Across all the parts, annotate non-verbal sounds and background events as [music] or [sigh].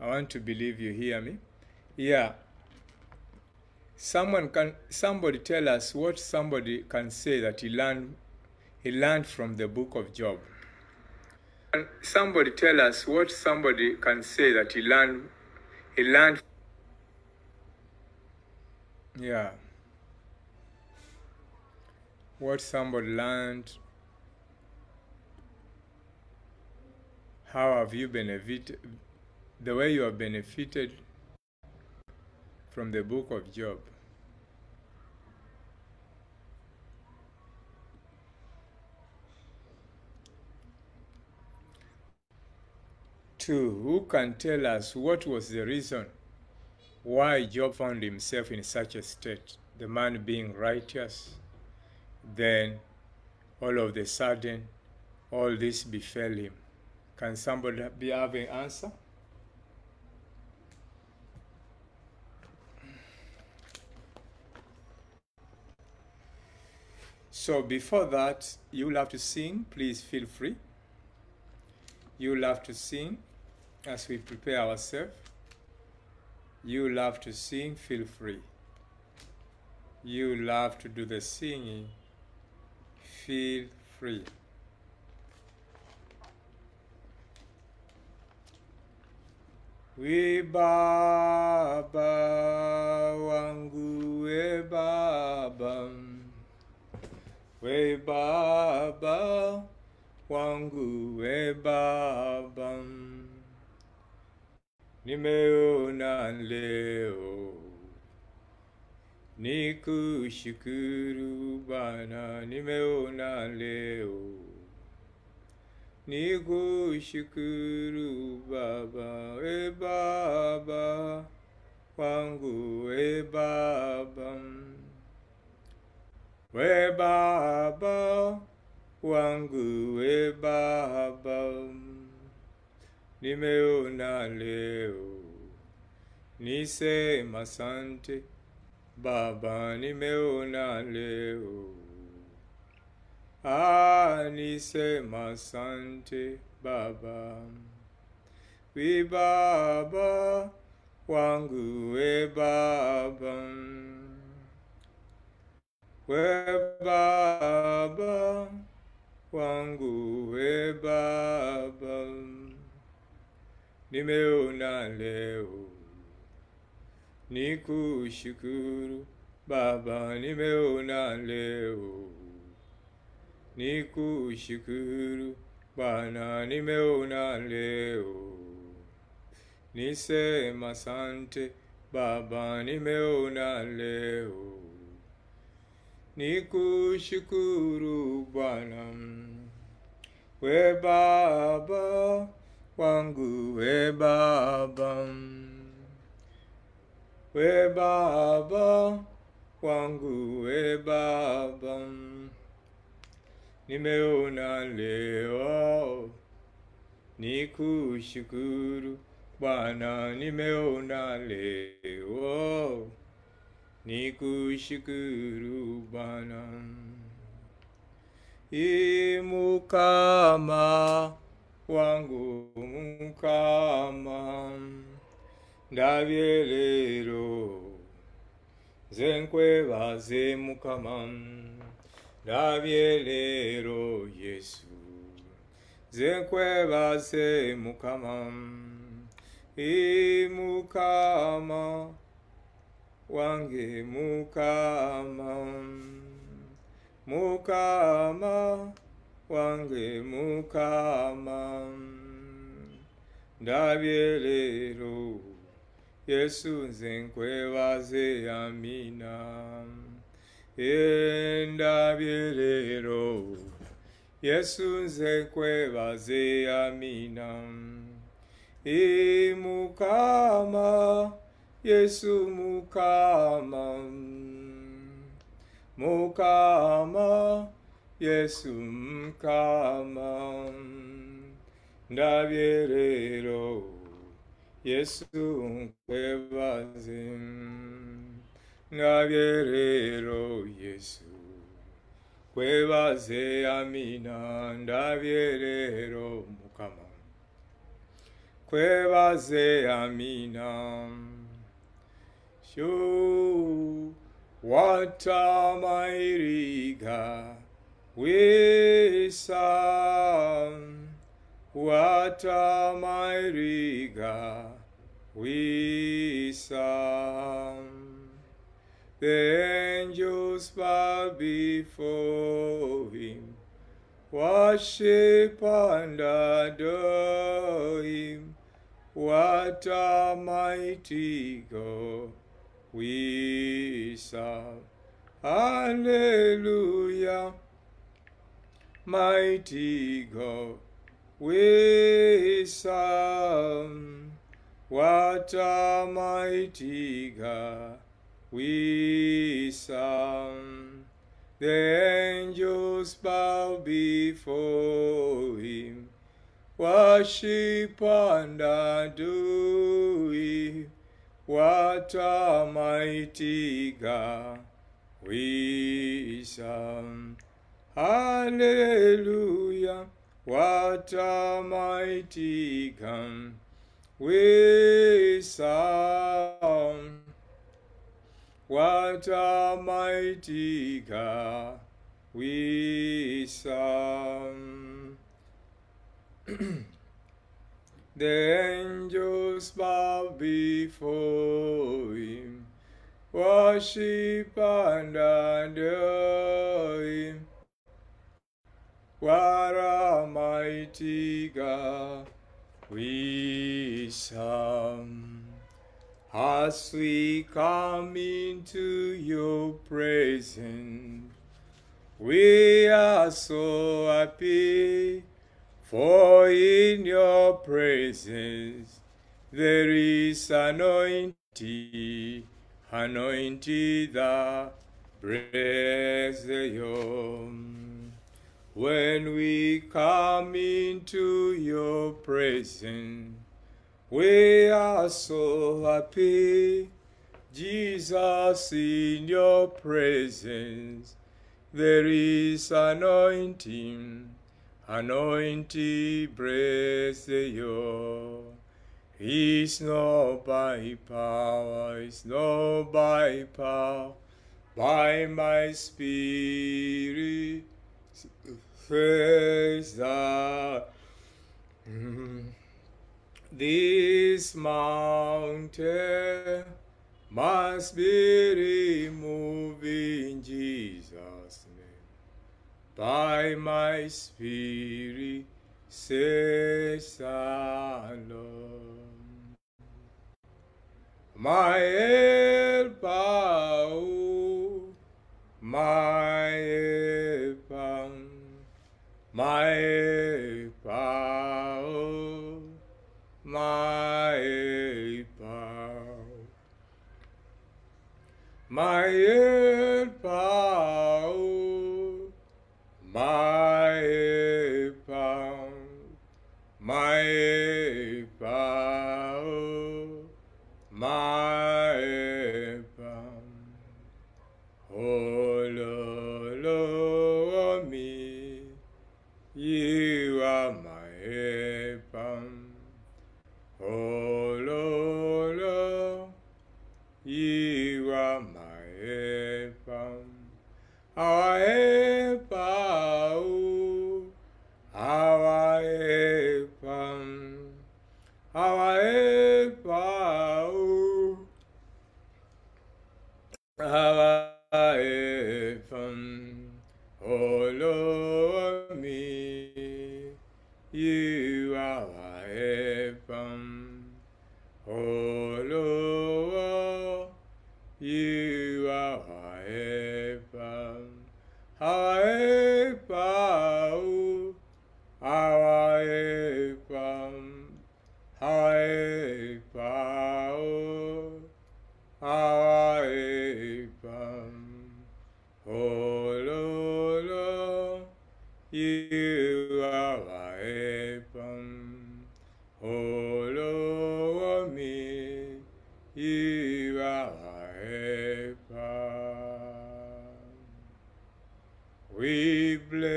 I want to believe you hear me. Yeah. Someone can somebody tell us what somebody can say that he learned he learned from the book of Job. Can somebody tell us what somebody can say that he learned he learned Yeah. What somebody learned how have you benefited the way you have benefited from the book of Job. Two, who can tell us what was the reason why Job found himself in such a state? The man being righteous, then all of a sudden, all this befell him. Can somebody be having answer? So before that, you'll have to sing. Please feel free. You'll have to sing as we prepare ourselves. You'll have to sing. Feel free. You'll have to do the singing. Feel free. We Baba wangu we Baba we Baba wangu we Baba. Nimeona leo. Nikushukuru Bwana nimeona leo. Nikushukuru Baba we Baba wangu we Baba we Baba wangu we Baba. Nimeona leo nisema asante. Baba nimeona leo. Ah, nisema asante Baba, we Baba wangu we Baba, we Baba wangu we Baba, nimeona leo. Nikushukuru Baba, nimeona leo. Nikushukuru Bwana, nimeona leo, nisema sante Baba, nimeona leo, nikushukuru Bwana, we Baba wangu, we Baba, we Baba wangu, we Baba. Nimeona leo, nikushukuru Bwana, nimeona leo, nikushukuru Bwana. Imukama wangu mukama, ndabye lero, zenkwebaze mukama ndabye lero yesu zenkwebaze mukama imukama wange mukama mukama wange mukama ndabye lero yesu nze nkwebaze amina endabye lero yesu nze nkwebaze amina imukama yesu mukama mukama yesu mukama ndabye lero yesu nkwebaze ndabye lero yesu kwebaze amina. Ndabye lero mukama. Kwebaze amina a mighty God we serve. The angels bow before him, worship and adore him. What a mighty God we serve. Hallelujah. Mighty God we serve. What a mighty God we serve. The angels bow before him, worship and adore him. What a mighty God we serve. Hallelujah. What a mighty God we serve. What a mighty God we serve. The angels bow before him, worship and adore him. What a mighty God we serve. As we come into your presence, we are so happy, for in your presence there is anointing, anointing the yoke. When we come into your presence, we are so happy, Jesus, in your presence. There is anointing, the yoke. It's not by power, it's not by power, by my spirit, says that. This mountain must be removed in Jesus'. By my spirit, says the Lord. My oh, my helper, my oh, my helper, my helper,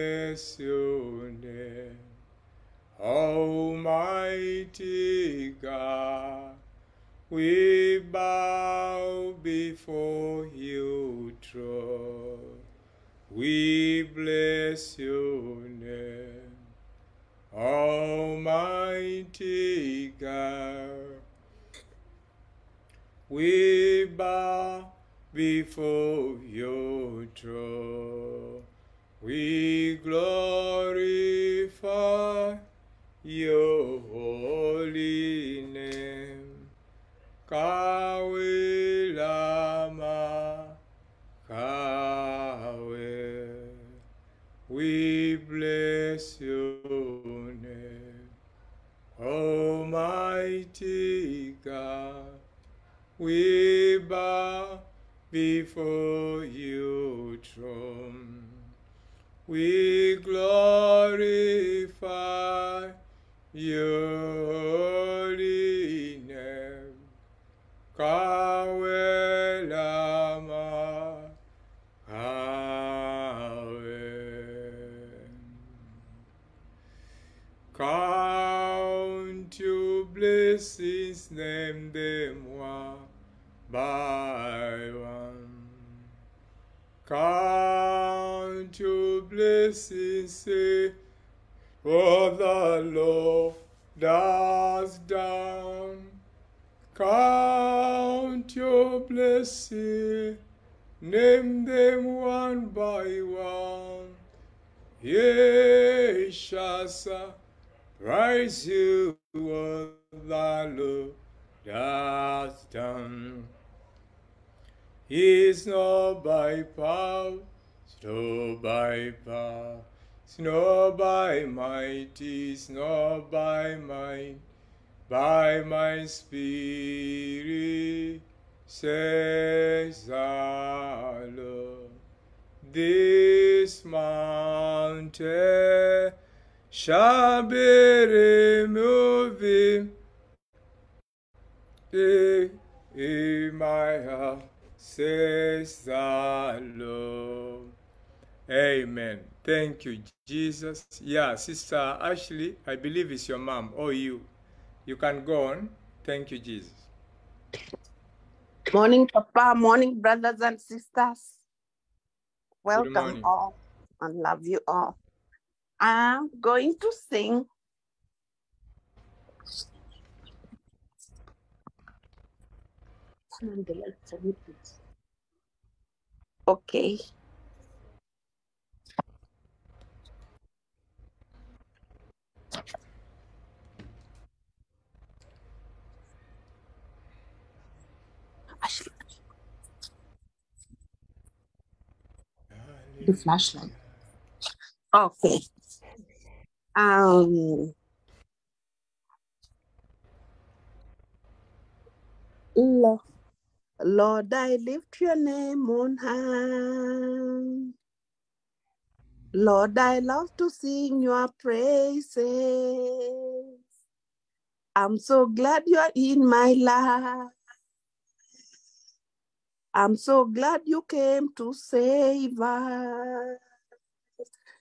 bless your name, Almighty we bow before your throne. We bless your name, Almighty God. We bow before your throne. We glorify your holy name. Kawe lama kawe. We bless your name. Almighty God, we bow before your throne. we glorify your holy name. Kawelama, kawe. Count your blessings, name them one by one. Count your blessings, say, for the Lord has done. Count your blessings, name them one by one. Ye shall praise you, what the Lord has done. It's not by power, not by power, it's by might, it's not by might, by my spirit, says the Lord. This mountain shall be removed in my heart says the Lord. Amen. Thank you, Jesus. Yeah, Sister Ashley, I believe it's your mom or you. You can go on. Thank you, Jesus. Morning, Papa. Morning, brothers and sisters. Welcome all and love you all. I'm going to sing. Okay. The flashlight. Okay. Um. Lord, Lord, I lift your name on high. Lord, I love to sing your praises. I'm so glad you're in my life. I'm so glad you came to save us.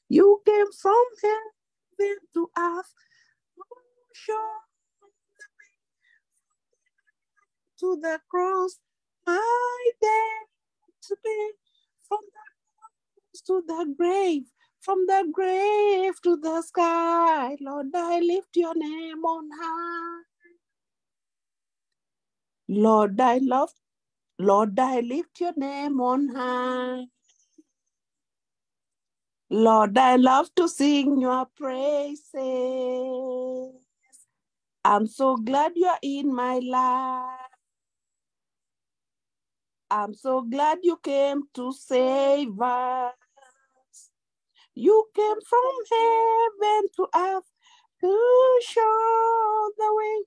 You came from heaven to earth. To the cross, my debt to be from the cross to the grave, from the grave to the sky. Lord, I lift your name on high. Lord, I love, Lord, I lift your name on high. Lord, I love to sing your praises. I'm so glad you're in my life. I'm so glad you came to save us. You came from heaven to earth to show the way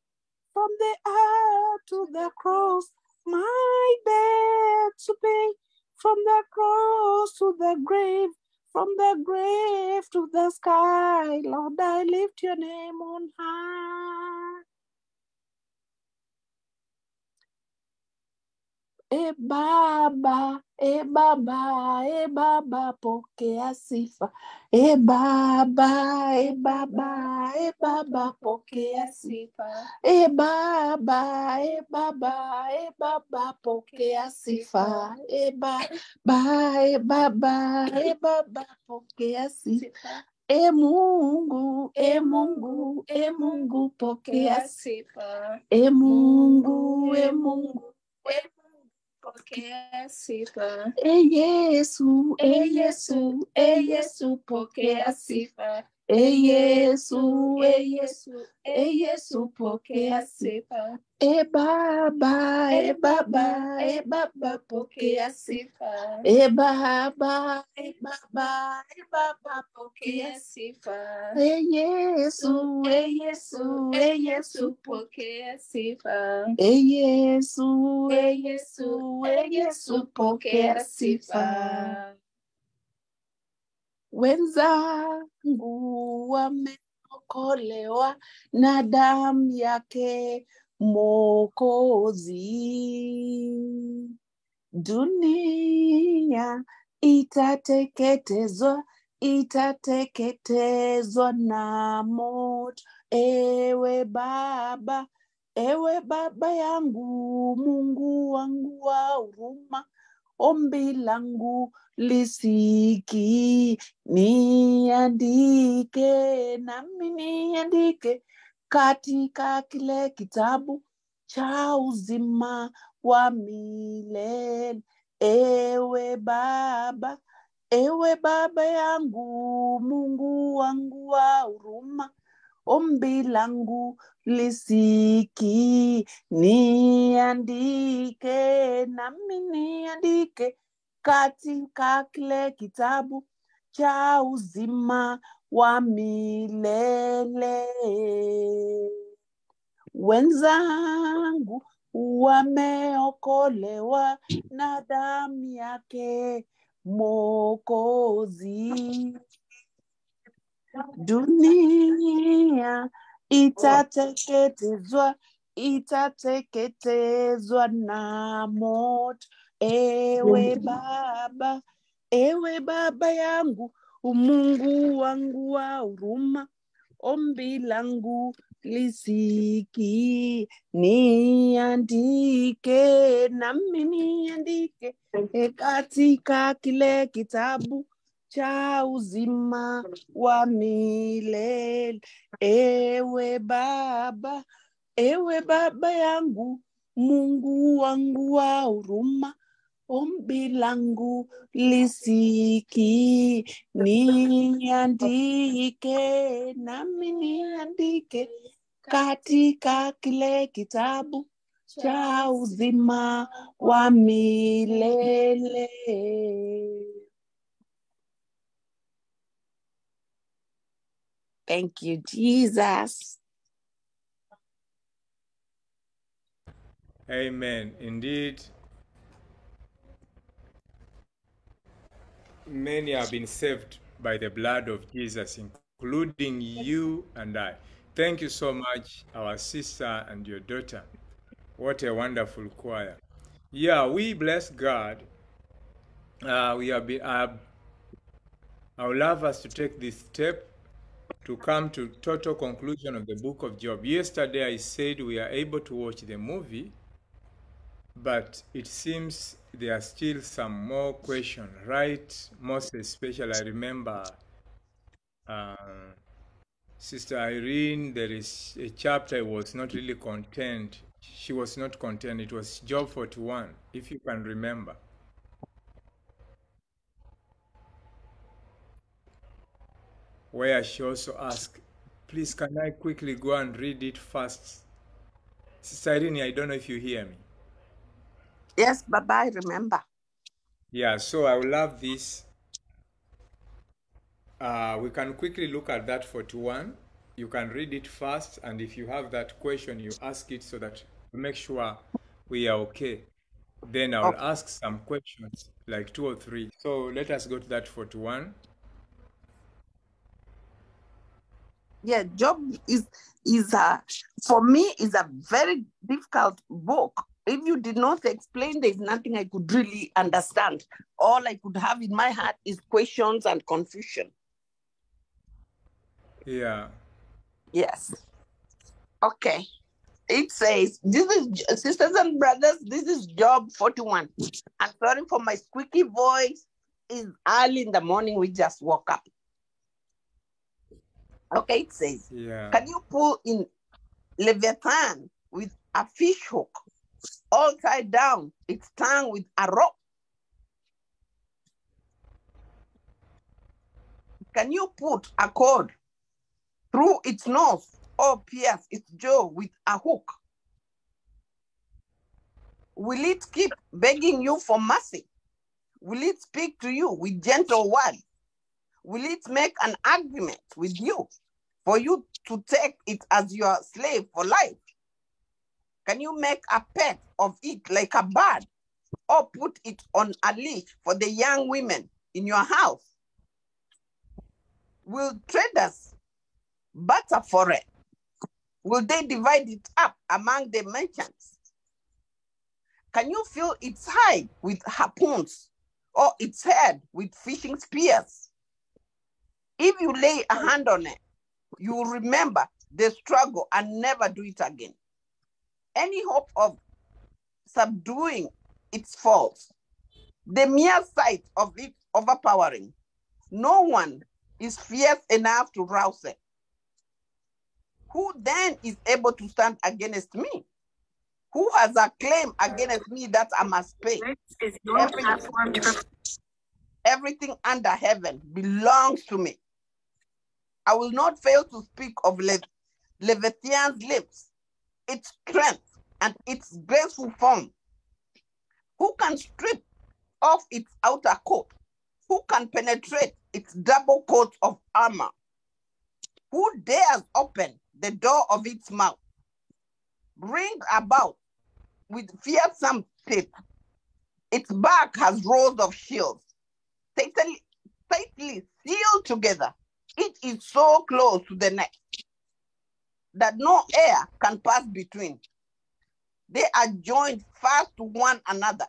from the earth to the cross. My debt to pay from the cross to the grave, from the grave to the sky. Lord, I lift your name on high. E Baba, e Baba, e Baba, pokea sifa. E Baba, e Baba, e Baba, pokea sifa. E Baba, e Baba, e Baba, pokea sifa. E Baba, e Baba, e Baba, pokea sifa. E Mungu, e Mungu, e Mungu, pokea sifa. sifa. E Mungu, e Mungu, Pokea sifa. e Yesu, e Yesu, e Yesu, pokea. E Yesu, pokea sifa. E Baba, e Baba, e Baba, pokea sifa. E Baba, e Baba, e Baba, pokea sifa. E Yesu, e Yesu, e Yesu, Pokea sifa. e Yesu, e E Yesu, e Yesu, pokea sifa. Wenzangu wameokolewa na damu yake Mokozi. Dunia itateketezwa, itateketezwa na moto. Ewe Baba, ewe Baba yangu, Mungu wangu wa huruma, ombi langu lisiki, niandike nami niandike katika kile kitabu cha uzima wa milele. Ewe Baba, ewe Baba yangu, Mungu wangu wa huruma, ombi langu lisiki, niandike nami niandike katika kile kitabu cha uzima wa milele. Wenzangu wameokolewa na damu yake Mokozi. Dunia itateketezwa, itateketezwa na moto. Ewe Baba, ewe Baba yangu, umungu wangu wa huruma, ombi langu lisiki, niandike nami niandike katika kile kitabu cha uzima wa milele. Ewe Baba, ewe Baba yangu, Mungu wangu wa huruma, ombi langu lisiki, niandike nami niandike katika kile kitabu cha uzima wa milele. Thank you, Jesus. Amen. Indeed, many have been saved by the blood of Jesus, including you and I. Thank you so much, our sister and your daughter. What a wonderful choir. Yeah, we bless God. Uh, we have been, uh, I would love us to take this step to come to total conclusion of the book of Job. Yesterday I said we are able to watch the movie, but it seems there are still some more questions, right? Most especially, I remember uh, Sister Irene, there is a chapter I was not really content. She was not content. It was Job 41, if you can remember. Where she also asked, please, can I quickly go and read it first? Sister Irene, I don't know if you hear me. Yes, Baba, I remember. Yeah, so I will love this. Uh, we can quickly look at that 41. You can read it first, and if you have that question, you ask it so that we make sure we are okay. Then I'll Okay. ask some questions, like two or three. So let us go to that 41. Yeah, Job is is a for me is a very difficult book if you did not explain, there's nothing I could really understand. All I could have in my heart is questions and confusion. Yeah. Yes. Okay. It says, this is sisters and brothers, this is Job 41. I'm sorry for my squeaky voice. It's early in the morning. We just woke up. Okay, it says, Yeah. Can you pull in Leviathan with a fish hook, all tied down, its tongue with a rope? Can you put a cord through its nose oh, or pierce its jaw with a hook? Will it keep begging you for mercy? Will it speak to you with gentle words? Will it make an agreement with you for you to take it as your slave for life? Can you make a pet of it like a bird or put it on a leash for the young women in your house? Will traders barter for it? Will they divide it up among the merchants? Can you fill its hide with harpoons or its head with fishing spears? If you lay a hand on it, you will remember the struggle and never do it again. Any hope of subduing its faults, the mere sight of it overpowering, no one is fierce enough to rouse it. Who then is able to stand against me? Who has a claim against me that I must pay? This is your Every- platform to Everything under heaven belongs to me. I will not fail to speak of Le- Leviathan's lips, its strength, and its graceful form. Who can strip off its outer coat? Who can penetrate its double coat of armor? Who dares open the door of its mouth? Bring about with fearsome teeth. Its back has rows of shields tightly, tightly sealed together. It is so close to the neck that no air can pass between. They are joined fast to one another.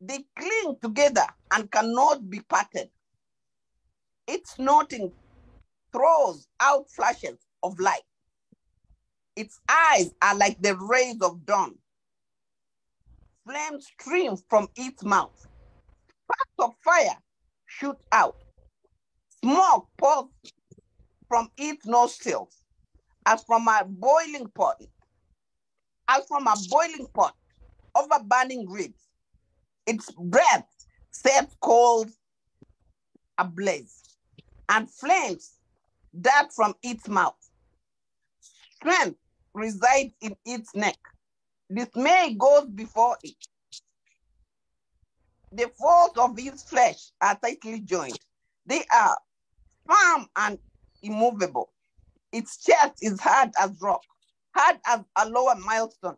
They cling together and cannot be parted. Its snorting throws out flashes of light. Its eyes are like the rays of dawn. Flames stream from its mouth sparks of fire shoot out. Smoke pours from its nostrils as from a boiling pot, as from a boiling pot over burning ribs. Its breath sets coals ablaze, and flames dart from its mouth. Strength resides in its neck. Dismay goes before it. The folds of his flesh are tightly joined. They are firm and immovable. Its chest is hard as rock, hard as a lower milestone.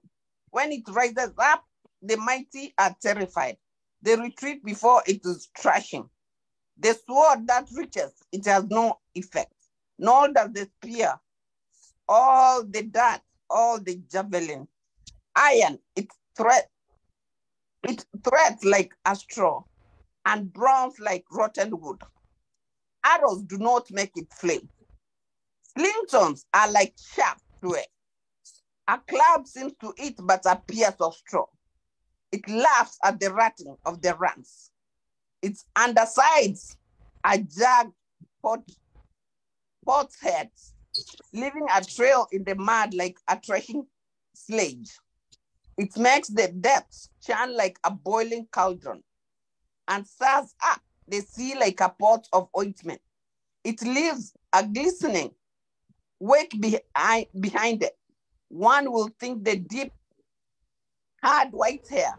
When it rises up, the mighty are terrified. They retreat before it is thrashing. The sword that reaches, it has no effect, nor does the spear, all the dart, all the javelin. Iron, it threat, it threads like a straw and bronze like rotten wood. Arrows do not make it flame. Slingstones are like sharp to it. A club seems to eat but a piece of straw. It laughs at the ratting of the rams. Its undersides are jagged pot, pot's heads, leaving a trail in the mud like a threshing sledge. It makes the depths churn like a boiling cauldron and stirs up the sea like a pot of ointment. It leaves a glistening wake behind, behind it. One will think the deep, hard white hair.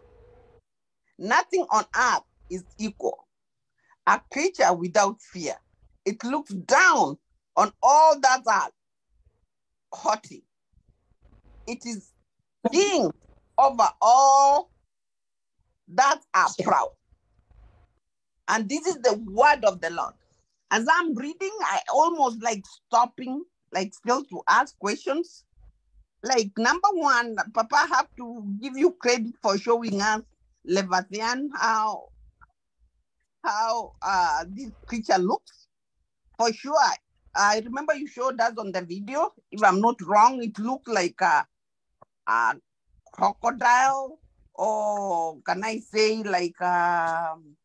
Nothing on earth is equal. A creature without fear. It looks down on all that are haughty. It is king over all that are proud. And this is the word of the Lord. As I'm reading, I almost like stopping, like still to ask questions. like number one, Papa have to give you credit for showing us Leviathan how how uh this creature looks. For sure. I remember you showed us on the video. If I'm not wrong, it looked like a, a crocodile, or can I say like um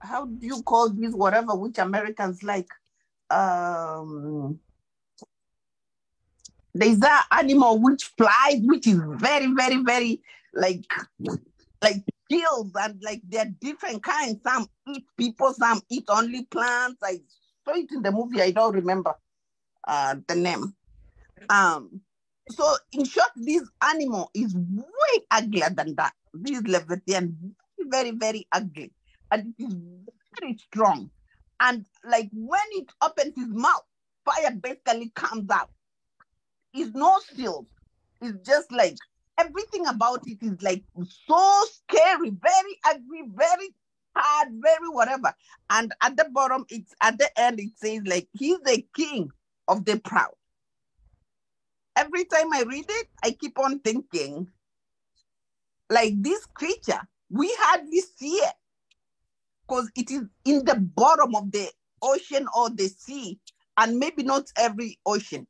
how do you call this whatever which Americans like? Um there's that animal which flies, which is very, very, very like like kills and like they're different kinds. Some eat people, some eat only plants. I saw it in the movie. I don't remember uh the name. Um so in short, this animal is way uglier than that. This Leviathan, very, very ugly. And it is very strong. And like when it opens his mouth, fire basically comes out is no still. It's just like everything about it is like so scary, very ugly, very hard, very whatever. And at the bottom, it's at the end, it says like he's the king of the proud. Every time I read it, I keep on thinking, like this creature, we hardly see it because it is in the bottom of the ocean or the sea, and maybe not every ocean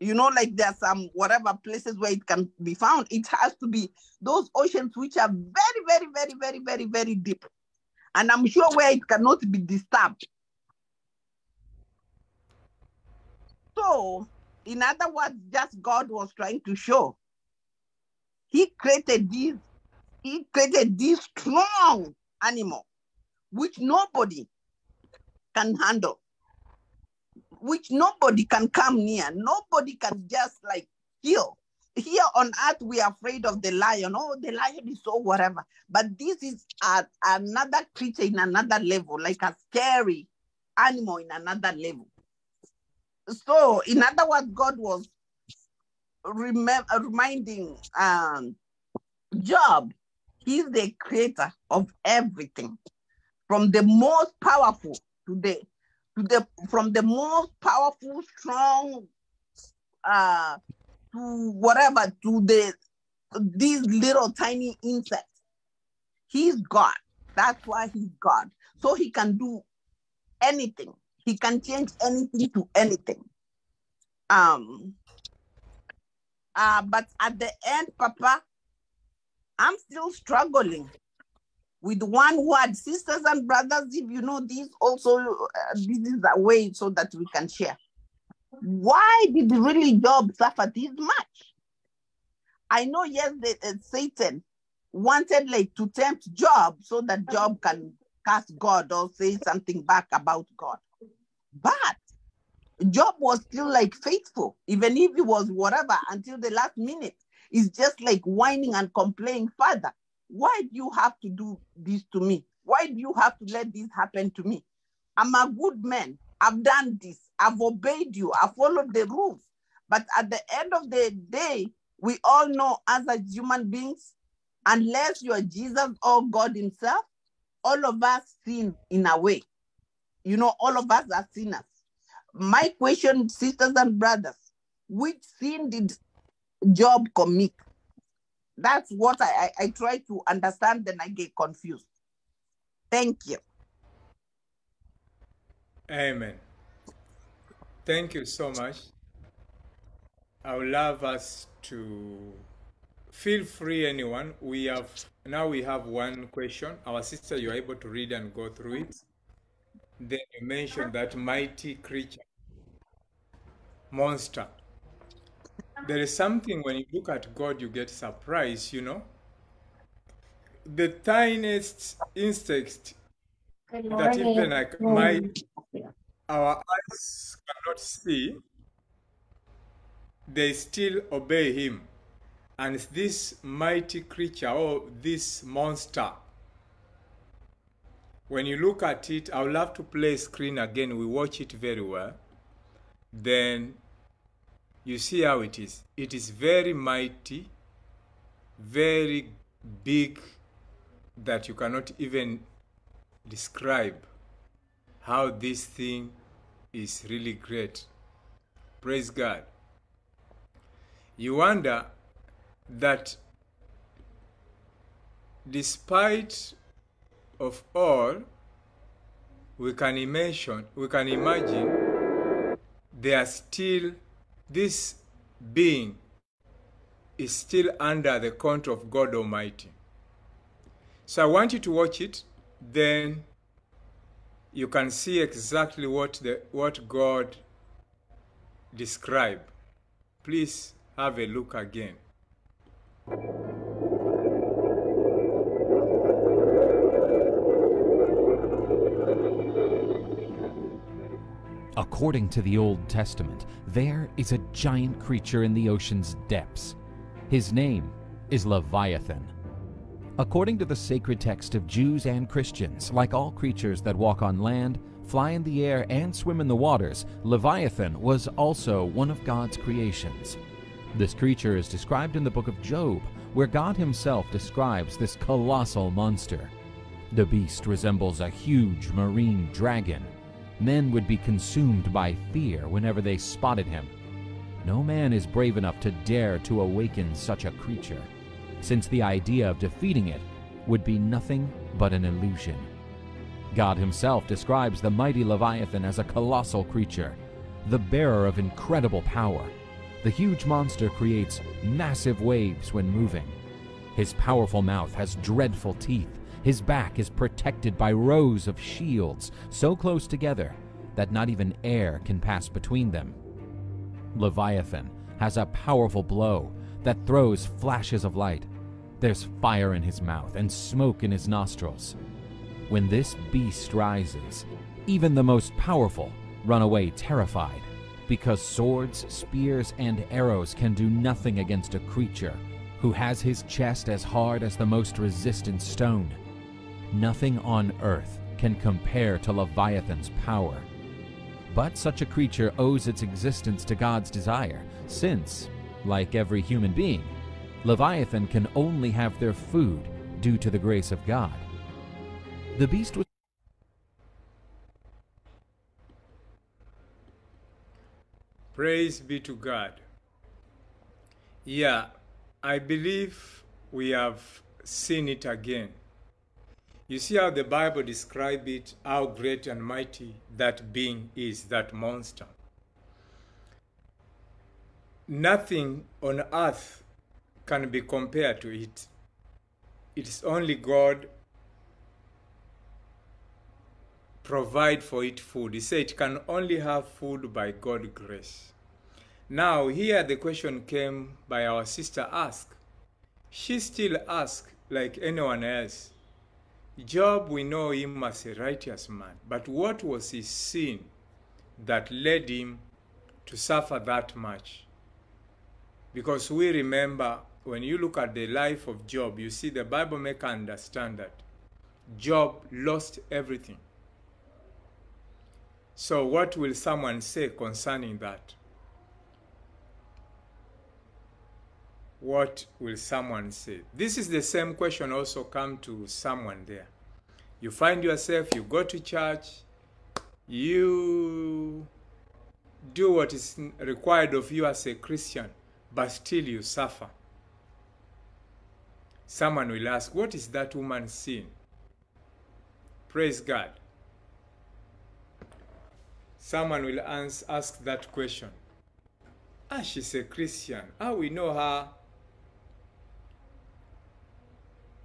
you know, like there are some whatever places where it can be found. It has to be those oceans which are very, very, very, very, very, very deep. And I'm sure where it cannot be disturbed. So, in other words, just God was trying to show. He created this, he created this strong animal, which nobody can handle which nobody can come near. Nobody can just like kill. Here on earth, we are afraid of the lion. Oh, the lion is so whatever. But this is a, another creature in another level, like a scary animal in another level. So, in other words, God was reminding um, Job, he's the creator of everything, from the most powerful to the to the from the most powerful, strong, uh, to whatever to the these little tiny insects. He's God. That's why he's God. So he can do anything. He can change anything to anything. Um. Uh, but at the end, Papa, I'm still struggling with one word. Sisters and brothers, if you know this, also uh, this is a way so that we can share. Why did really Job suffer this much? I know, yes, uh, Satan wanted like to tempt Job so that Job can curse God or say something back about God. But Job was still like faithful, even if he was whatever until the last minute. It's just like whining and complaining, Father, why do you have to do this to me? Why do you have to let this happen to me? I'm a good man. I've done this. I've obeyed you. I followed the rules. But at the end of the day, we all know as a human beings, unless you're Jesus or God Himself, all of us sin in a way. You know, all of us are sinners. My question, sisters and brothers, which sin did Job commit? That's what I, I, I try to understand, then I get confused. Thank you. Amen. Thank you so much. I would love us to feel free, anyone. We have now we have one question. Our sister, you are able to read and go through it. Then you mentioned that mighty creature, monster. There is something when you look at God, you get surprised, you know. The tiniest insect that even like my our eyes cannot see, they still obey him. And this mighty creature or this monster, when you look at it, I would love to play screen again. We watch it very well. Then you see how it is. It is very mighty, very big, that you cannot even describe how this thing is really great. Praise God. you wonder that despite of all we can imagine we can imagine there are still this being is still under the control of God Almighty. So I want you to watch it, then you can see exactly what the what God described. Please have a look again. According to the Old Testament, there is a giant creature in the ocean's depths. His name is Leviathan. According to the sacred text of Jews and Christians, like all creatures that walk on land, fly in the air, and swim in the waters, Leviathan was also one of God's creations. This creature is described in the book of Job, where God himself describes this colossal monster. The beast resembles a huge marine dragon. Men would be consumed by fear whenever they spotted him. No man is brave enough to dare to awaken such a creature, since the idea of defeating it would be nothing but an illusion. God himself describes the mighty Leviathan as a colossal creature, the bearer of incredible power. The huge monster creates massive waves when moving. His powerful mouth has dreadful teeth. His back is protected by rows of shields so close together that not even air can pass between them. Leviathan has a powerful blow that throws flashes of light. There's fire in his mouth and smoke in his nostrils. When this beast rises, even the most powerful run away terrified, because swords, spears, and arrows can do nothing against a creature who has his chest as hard as the most resistant stone. Nothing on earth can compare to Leviathan's power. But such a creature owes its existence to God's desire, since, like every human being, Leviathan can only have their food due to the grace of God. The beast was Praise be to God. Yeah, I believe we have seen it again. You see how the Bible describes it, how great and mighty that being is, that monster. Nothing on earth can be compared to it. It's only God provide for it food. He said it can only have food by God's grace. Now, here the question came by our sister ask. She still asked like anyone else. Job, we know him as a righteous man, but what was his sin that led him to suffer that much? Because we remember when you look at the life of Job, you see the Bible make understand that Job lost everything. So, what will someone say concerning that? What will someone say? This is the same question also come to someone there. You find yourself, you go to church, you do what is required of you as a Christian, but still you suffer. Someone will ask, What is that woman's sin? Praise God. Someone will ask that question. Ah, she's a Christian. Ah, we know her.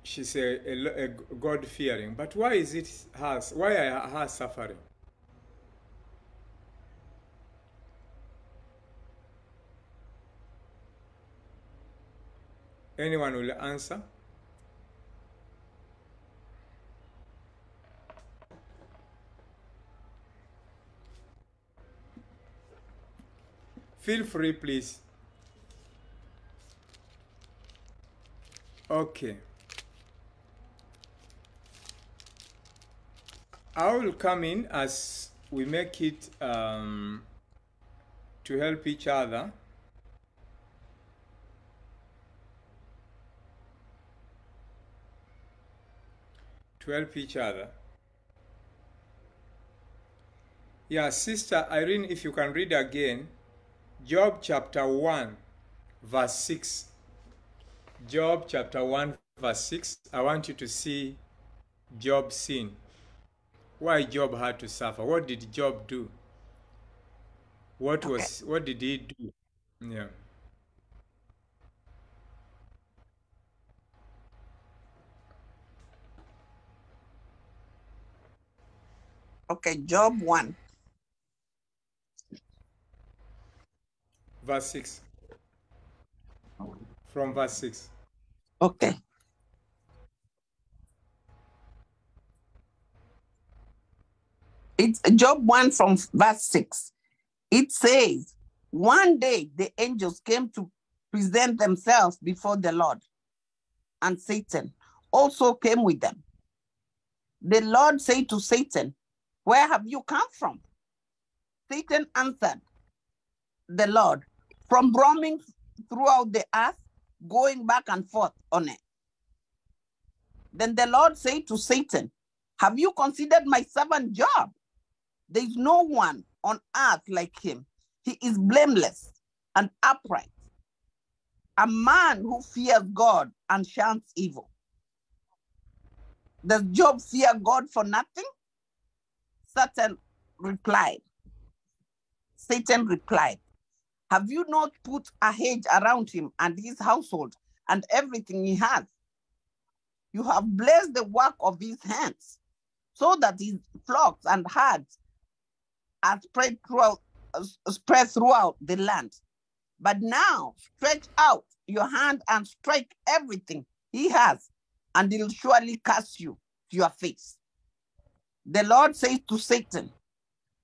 She's a, a, a God fearing. But why is it her? Why are her suffering? Anyone will answer? Feel free, please. Okay. I will come in as we make it um, to help each other. To help each other. Yeah, Sister Irene, if you can read again, Job chapter 1, verse 6. Job chapter 1, verse 6. I want you to see Job's sin. Why Job had to suffer. What did Job do? What was what did he do? Yeah. Okay, Job 1. Verse 6. From verse 6. Okay. It's Job 1 from verse 6. It says, One day the angels came to present themselves before the Lord, and Satan also came with them. The Lord said to Satan, Where have you come from? Satan answered the Lord, From roaming throughout the earth, going back and forth on it. Then the Lord said to Satan, Have you considered my servant Job? There is no one on earth like him. He is blameless and upright, a man who fears God and shuns evil. Does Job fear God for nothing? Satan replied. Satan replied, Have you not put a hedge around him and his household and everything he has? You have blessed the work of his hands, so that his flocks and herds are spread throughout, uh, spread throughout the land. But now stretch out your hand and strike everything he has, and he'll surely cast you to your face. The Lord says to Satan,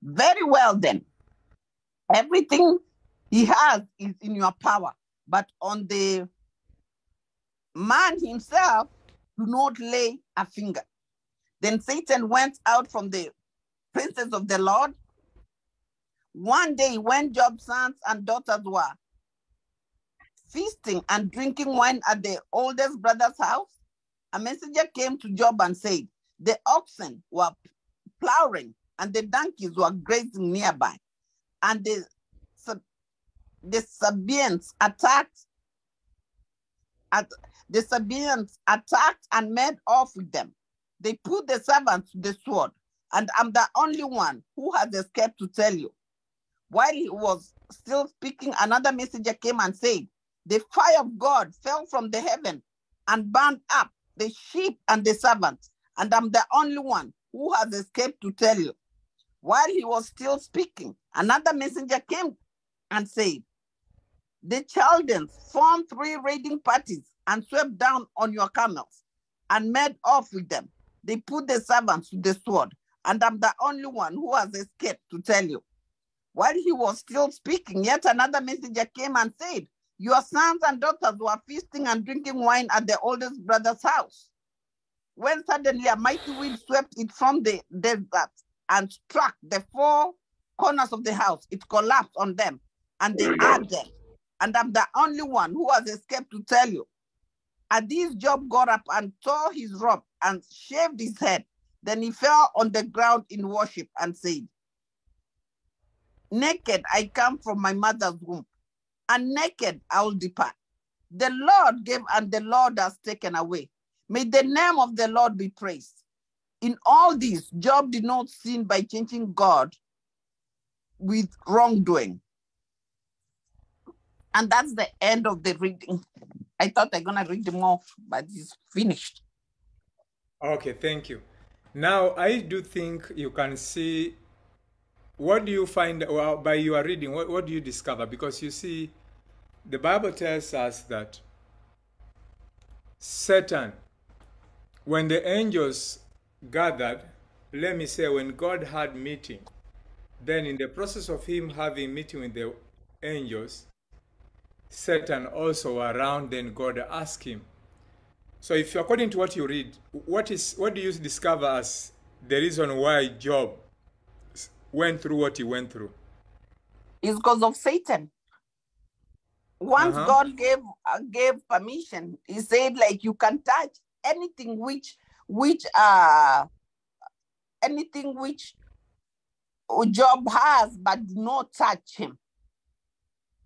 Very well then, everything he has is in your power, but on the man himself, do not lay a finger. Then Satan went out from the presence of the Lord. One day, when Job's sons and daughters were feasting and drinking wine at the oldest brother's house, a messenger came to Job and said, The oxen were plowing and the donkeys were grazing nearby, and the, the Sabaeans attacked at the Sabaeans attacked and made off with them. They put the servants to the sword, and I'm the only one who has escaped to tell you. While he was still speaking, another messenger came and said, The fire of God fell from the heaven and burned up the sheep and the servants, and I'm the only one who has escaped to tell you. While he was still speaking, another messenger came and said, The Chaldeans formed three raiding parties and swept down on your camels and made off with them. They put the servants to the sword, and I'm the only one who has escaped to tell you. While he was still speaking, yet another messenger came and said, Your sons and daughters were feasting and drinking wine at the oldest brother's house. When suddenly a mighty wind swept it from the desert and struck the four corners of the house, it collapsed on them, and they are dead. And I'm the only one who has escaped to tell you. At this, Job got up and tore his robe and shaved his head. Then he fell on the ground in worship and said, Naked I come from my mother's womb, and naked I will depart. The Lord gave, and the Lord has taken away. May the name of the Lord be praised. In all this, Job did not sin by changing God with wrongdoing. And that's the end of the reading. I thought I'm gonna read more, but it's finished. Okay, thank you. Now, I do think you can see what do you find well, by your reading, what, what do you discover? Because you see, the Bible tells us that Satan, when the angels gathered, let me say, when God had meeting, then in the process of him having meeting with the angels, Satan also around, then God asked him. So if according to what you read, what is what do you discover as the reason why Job went through what he went through? It's because of Satan. Once Uh-huh. God gave uh, gave permission, He said like you can touch anything which which uh anything which Job has, but do not touch him.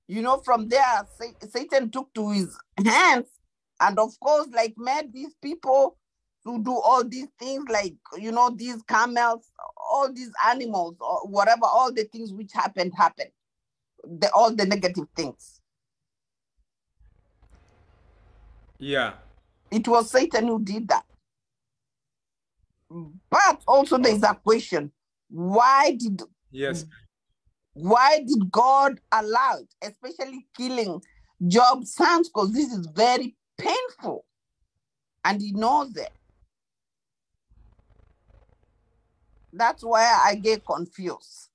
You know, from there, Satan took to his hands and, of course, like made these people to do all these things, like, you know, these camels, all these animals, or whatever, all the things which happened, happened. The, all the negative things. Yeah. It was Satan who did that. But also there's a question. Why did Yes. why did God allow it, especially killing Job's sons? Because this is very painful. And he knows it. That's why I get confused.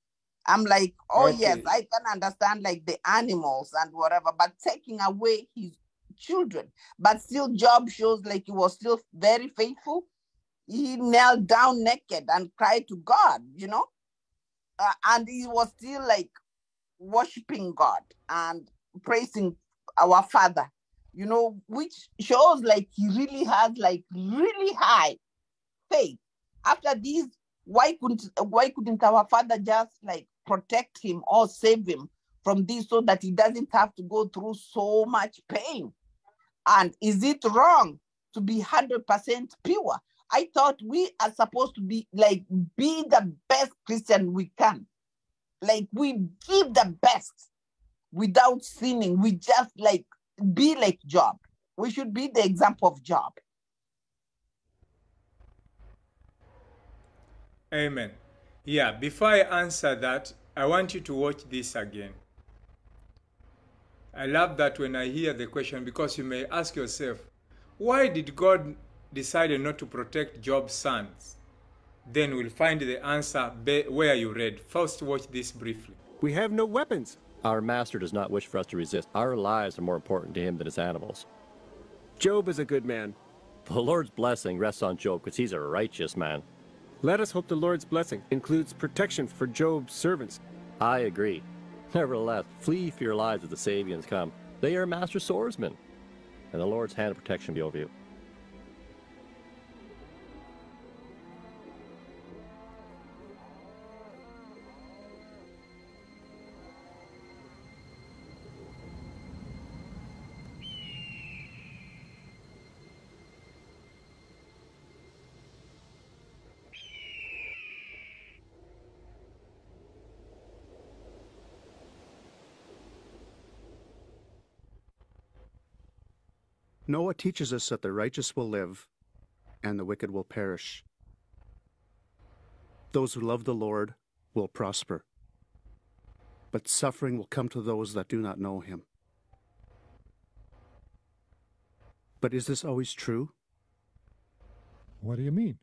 I'm like, oh yes, I can understand like the animals and whatever, but taking away his children. But still, Job shows like he was still very faithful. He knelt down naked and cried to God, you know, uh, and he was still like worshiping God and praising our Father, you know, which shows like he really has like really high faith. After this, why couldn't why couldn't our Father just like protect him or save him from this so that he doesn't have to go through so much pain? And is it wrong to be 100% pure? I thought we are supposed to be like, be the best Christian we can. Like, we give the best without sinning. We just like be like Job. We should be the example of Job. Amen. Yeah, before I answer that, I want you to watch this again. I love that when I hear the question because you may ask yourself, why did God decide not to protect Job's sons? Then we'll find the answer where you read. First, watch this briefly. We have no weapons. Our master does not wish for us to resist. Our lives are more important to him than his animals. Job is a good man. The Lord's blessing rests on Job because he's a righteous man. Let us hope the Lord's blessing includes protection for Job's servants. I agree. Nevertheless, flee for your lives as the Sabaeans come. They are master swordsmen, and the Lord's hand of protection be over you. Noah teaches us that the righteous will live and the wicked will perish. Those who love the Lord will prosper, but suffering will come to those that do not know him. But is this always true? What do you mean?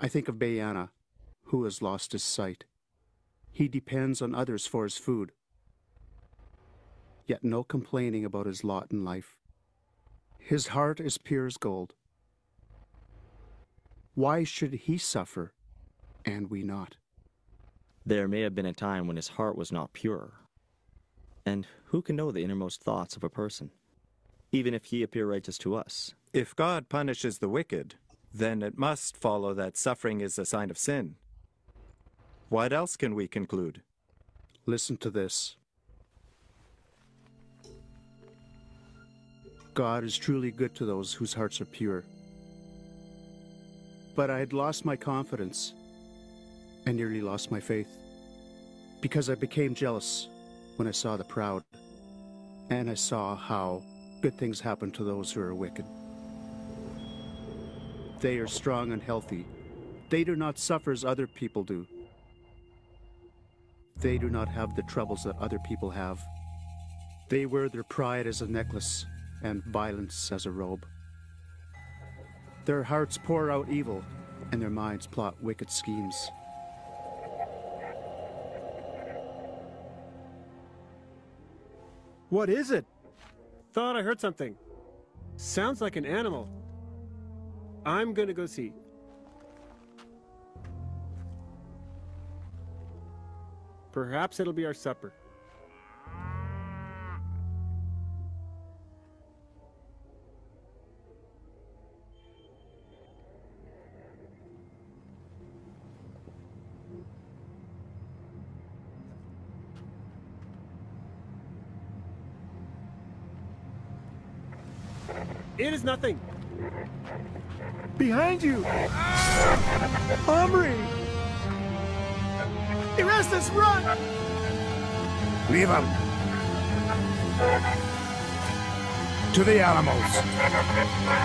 I think of Bayana, who has lost his sight. He depends on others for his food, yet no complaining about his lot in life. His heart is pure as gold. Why should he suffer and we not? There may have been a time when his heart was not pure. And who can know the innermost thoughts of a person, even if he appear righteous to us? If God punishes the wicked, then it must follow that suffering is a sign of sin. What else can we conclude? Listen to this. God is truly good to those whose hearts are pure. But I had lost my confidence and nearly lost my faith because I became jealous when I saw the proud and I saw how good things happen to those who are wicked. They are strong and healthy. They do not suffer as other people do. They do not have the troubles that other people have. They wear their pride as a necklace and violence as a robe. Their hearts pour out evil, and their minds plot wicked schemes. What is it? Thought I heard something. Sounds like an animal. I'm gonna go see. Perhaps it'll be our supper. It is nothing. Behind you! Omri! Erastus, run! Leave him. To the animals.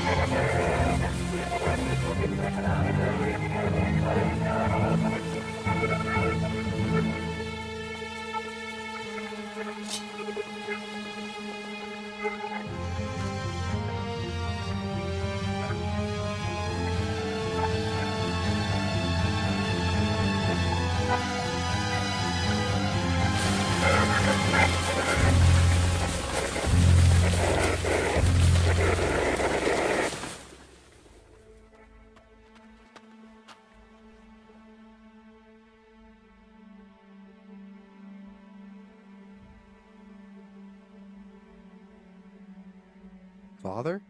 Father?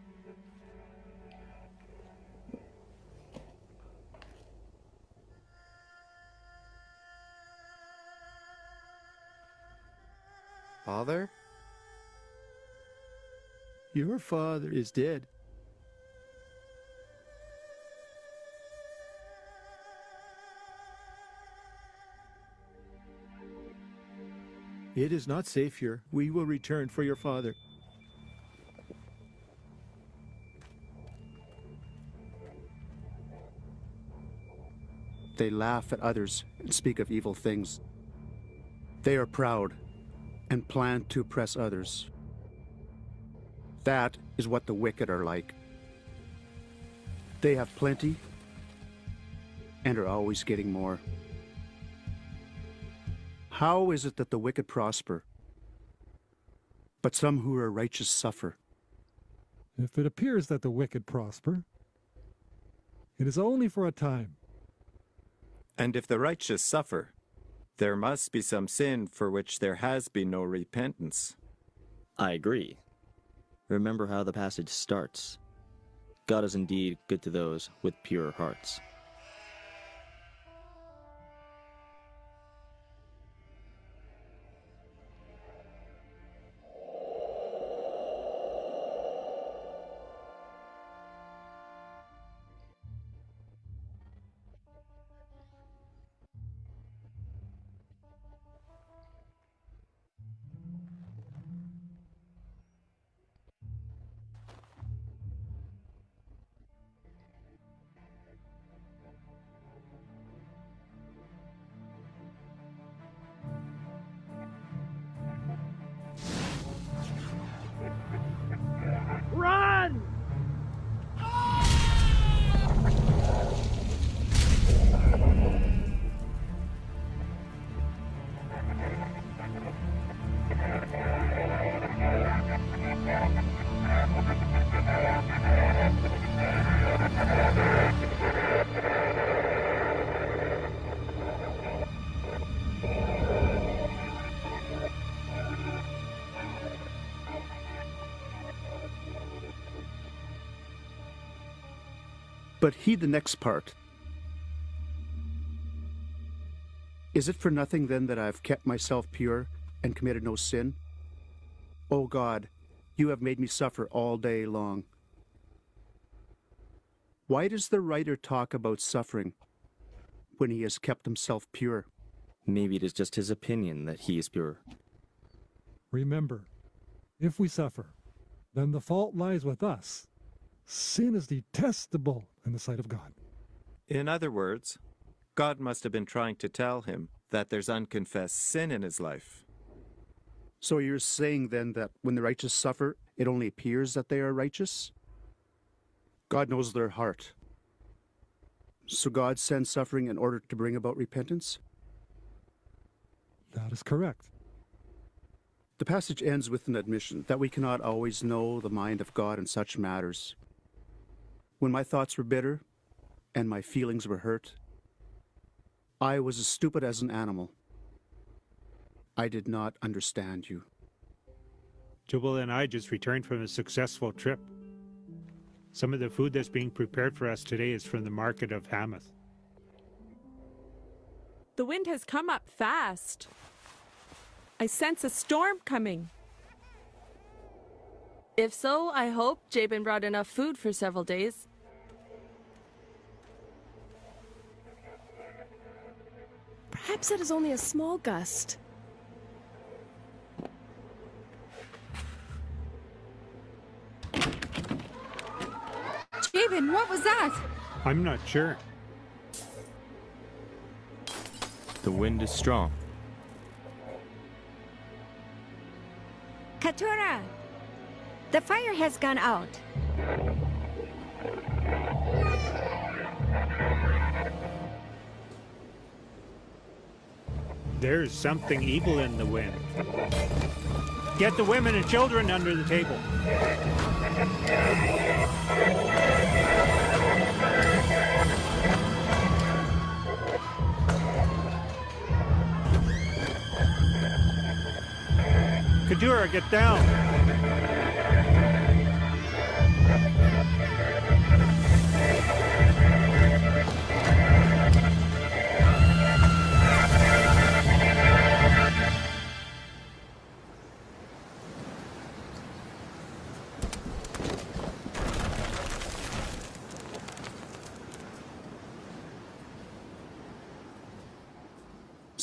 Father? Your father is dead. It is not safe here. We will return for your father. They laugh at others and speak of evil things. They are proud and plan to oppress others. That is what the wicked are like. They have plenty and are always getting more. How is it that the wicked prosper, but some who are righteous suffer? If it appears that the wicked prosper, it is only for a time. And if the righteous suffer, there must be some sin for which there has been no repentance. I agree. Remember how the passage starts. God is indeed good to those with pure hearts. But heed the next part. Is it for nothing then that I have kept myself pure and committed no sin? O God, you have made me suffer all day long. Why does the writer talk about suffering when he has kept himself pure? Maybe it is just his opinion that he is pure. Remember, if we suffer, then the fault lies with us. Sin is detestable in the sight of God. In other words, God must have been trying to tell him that there's unconfessed sin in his life. So you're saying then that when the righteous suffer, it only appears that they are righteous? God knows their heart. So God sends suffering in order to bring about repentance? That is correct. The passage ends with an admission that we cannot always know the mind of God in such matters. When my thoughts were bitter and my feelings were hurt, I was as stupid as an animal. I did not understand you. Jubal and I just returned from a successful trip. Some of the food that's being prepared for us today is from the market of Hamath. The wind has come up fast. I sense a storm coming. If so, I hope Jabin brought enough food for several days. Perhaps that is only a small gust. Jabin, what was that? I'm not sure. The wind is strong. Katura! The fire has gone out. There's something evil in the wind. Get the women and children under the table. Kadura, get down.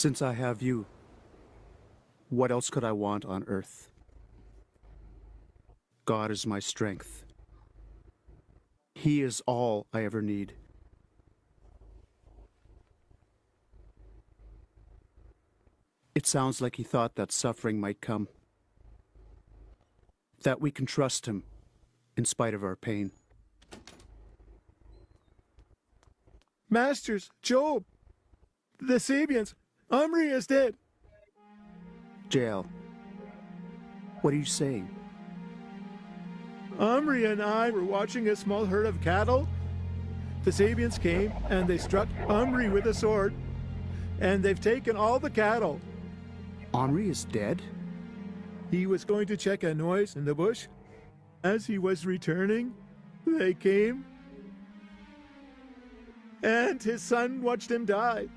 Since I have you, what else could I want on earth? God is my strength. He is all I ever need. It sounds like he thought that suffering might come. That we can trust him in spite of our pain. Masters, Job, the Sabaeans, Omri is dead. Jael, what are you saying? Omri and I were watching a small herd of cattle. The Sabaeans came and they struck Omri with a sword, and they've taken all the cattle. Omri is dead? He was going to check a noise in the bush. As he was returning, they came, and his son watched him die.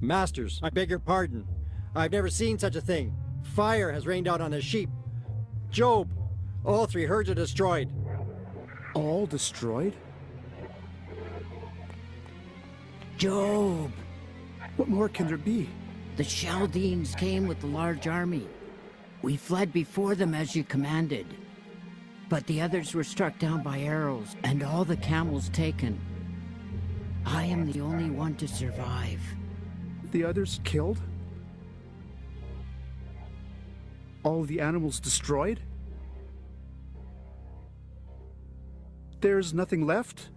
Masters, I beg your pardon. I've never seen such a thing. Fire has rained out on his sheep. Job, all three herds are destroyed. All destroyed? Job! What more can there be? The Chaldeans came with a large army. We fled before them as you commanded. But the others were struck down by arrows, and all the camels taken. I am the only one to survive. The others killed? All the animals destroyed? There's nothing left?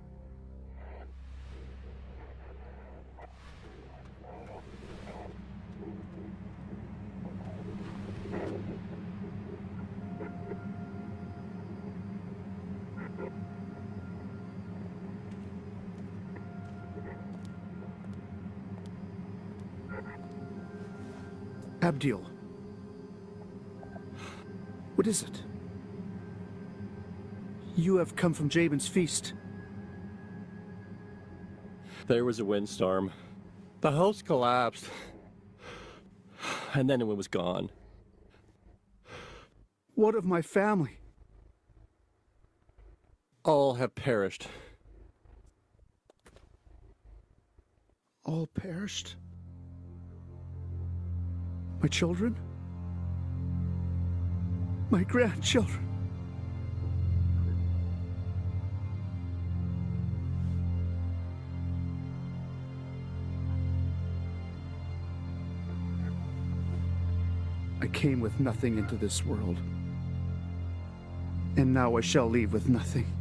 Abdiel. What is it? You have come from Jabin's feast. There was a windstorm. The house collapsed. And then it was gone. What of my family? All have perished. All perished? My children? My grandchildren? I came with nothing into this world. And now I shall leave with nothing.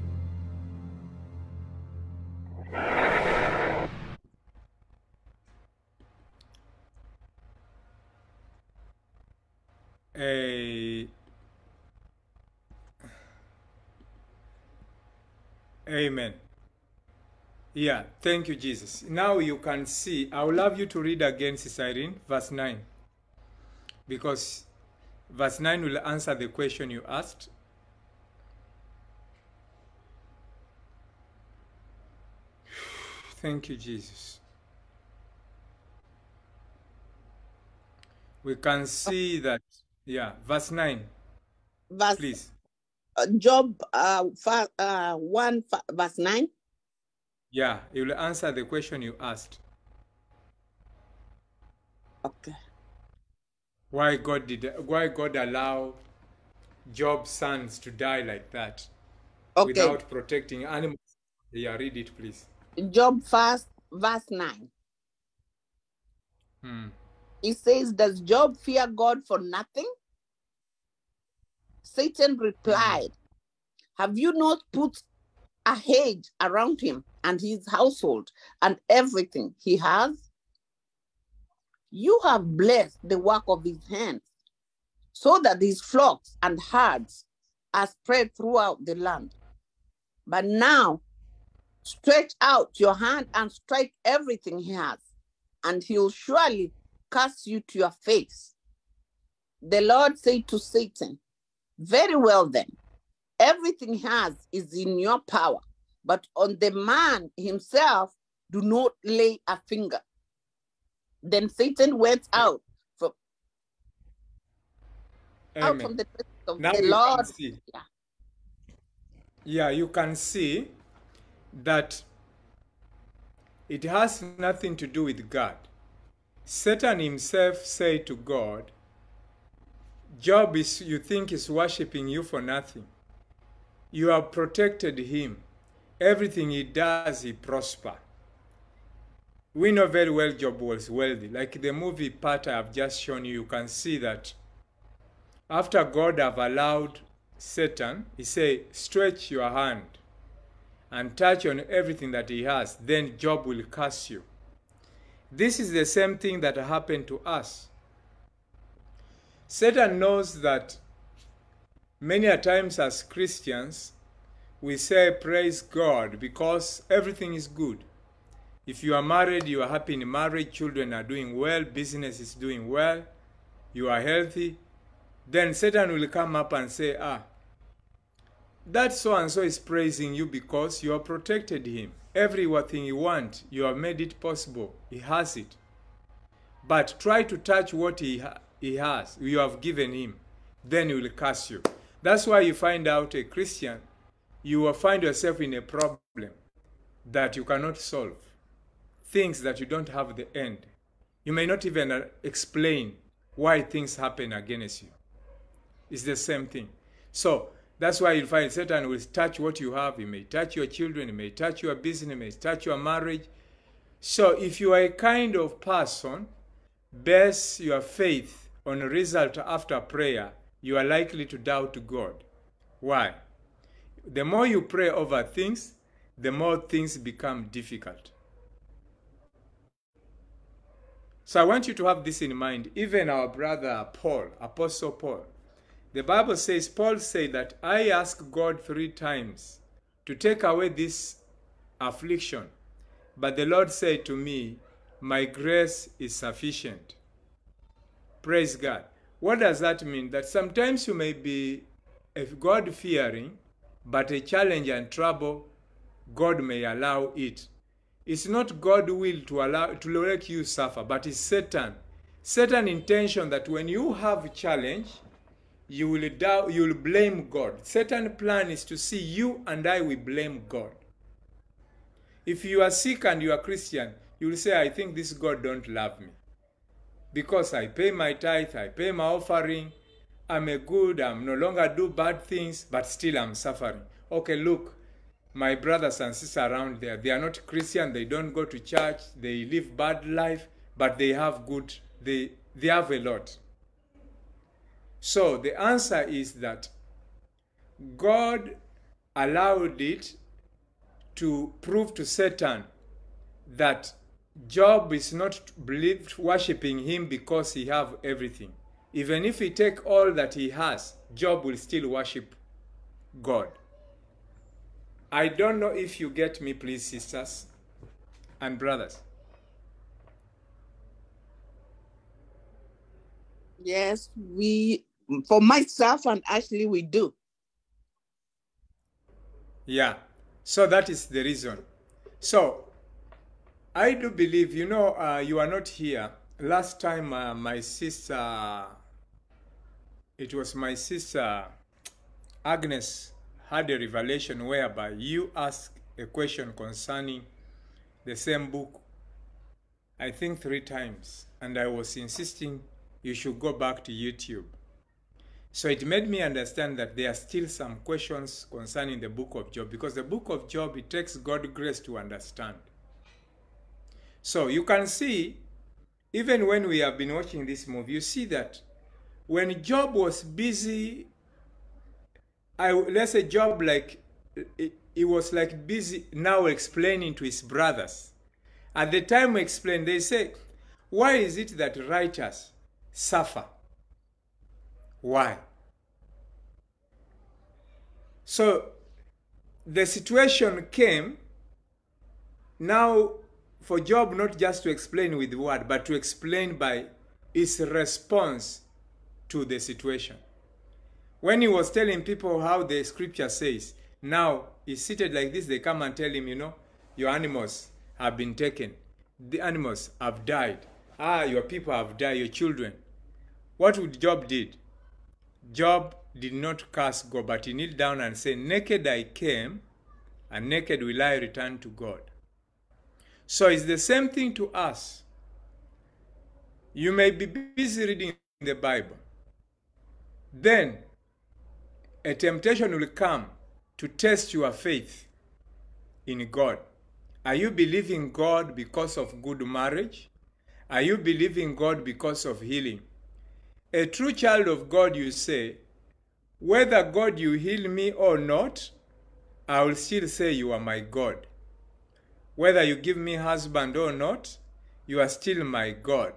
Yeah, thank you, Jesus. Now you can see, I would love you to read again, Irene, verse 9. Because verse 9 will answer the question you asked. Thank you, Jesus. We can see that, yeah, verse 9, Verse please. uh, Job uh, uh, 1 verse 9. Yeah, you will answer the question you asked. Okay. Why God did why God allow Job's sons to die like that Okay. without protecting animals? Yeah, read it, please. Job first, verse 9. Hmm. It says, Does Job fear God for nothing? Satan replied, Have you not put a hedge around him and his household and everything he has? You have blessed the work of his hands, so that his flocks and herds are spread throughout the land. But now stretch out your hand and strike everything he has, and he'll surely curse you to your face. The Lord said to Satan, Very well then, everything he has is in your power, but on the man himself do not lay a finger. Then Satan went out from, out Amen. from the presence of Now the Lord. see. Yeah, you can see that it has nothing to do with God. Satan himself said to God, Job is you think is worshiping you for nothing. You have protected him. Everything he does, he prosper. We know very well Job was wealthy. Like the movie part I have just shown you, you can see that after God have allowed Satan, he say, stretch your hand and touch on everything that he has, then Job will curse you. This is the same thing that happened to us. Satan knows that many a times as Christians, we say praise God because everything is good. If you are married, you are happy in marriage, children are doing well, business is doing well, you are healthy, then Satan will come up and say, Ah, that so and so is praising you because you have protected him. Everything you want, you have made it possible. He has it. But try to touch what he, ha- he has, you have given him, then he will curse you. That's why you find out a Christian, you will find yourself in a problem that you cannot solve, things that you don't have the end. You may not even uh, explain why things happen against you. It's the same thing. So that's why you find Satan will touch what you have. He may touch your children. He may touch your business. He may touch your marriage. So if you are a kind of person, base your faith on a result after prayer, you are likely to doubt God. Why? The more you pray over things, the more things become difficult. So I want you to have this in mind. Even our brother Paul, Apostle Paul, the Bible says, Paul said that I asked God three times to take away this affliction. But the Lord said to me, My grace is sufficient. Praise God. What does that mean? That sometimes you may be God fearing, but a challenge and trouble, God may allow it. It's not God will to allow to let you suffer, but it's Satan. Satan intention that when you have challenge, you will doubt, you will blame God. Satan plan is to see you and I will blame God. If you are sick and you are Christian, you will say, I think this God don't love me. Because I pay my tithe, I pay my offering, I'm a good, I'm no longer do bad things, but still I'm suffering. Okay, look, my brothers and sisters around there, they are not Christian, they don't go to church, they live bad life, but they have good, they, they have a lot. So the answer is that God allowed it to prove to Satan that Job is not believed worshiping him because he have everything. Even if he take all that he has, Job will still worship God. I don't know if you get me, please, sisters and brothers. Yes, we, for myself and Ashley, we do. Yeah. So that is the reason. So I do believe, you know, uh, you are not here last time uh, my sister, it was my sister Agnes had a revelation whereby you asked a question concerning the same book, I think three times, and I was insisting you should go back to YouTube. So it made me understand that there are still some questions concerning the book of Job because the book of Job it takes God grace to understand. So you can see even when we have been watching this movie you see that when Job was busy I let's say Job like he was like busy now explaining to his brothers. At the time we explained, they say, why is it that righteous suffer? Why? So the situation came now for Job not just to explain with word, but to explain by his response to the situation. When he was telling people how the scripture says, now he's seated like this, they come and tell him, you know, your animals have been taken. The animals have died. Ah, your people have died, your children. What would Job did? Job did not curse God, but he knelt down and said, Naked I came, and naked will I return to God. So it's the same thing to us. You may be busy reading the Bible. Then a temptation will come to test your faith in God. Are you believing God because of good marriage? Are you believing God because of healing? A true child of God, you say, whether God you heal me or not, I will still say you are my God. Whether you give me husband or not, you are still my God.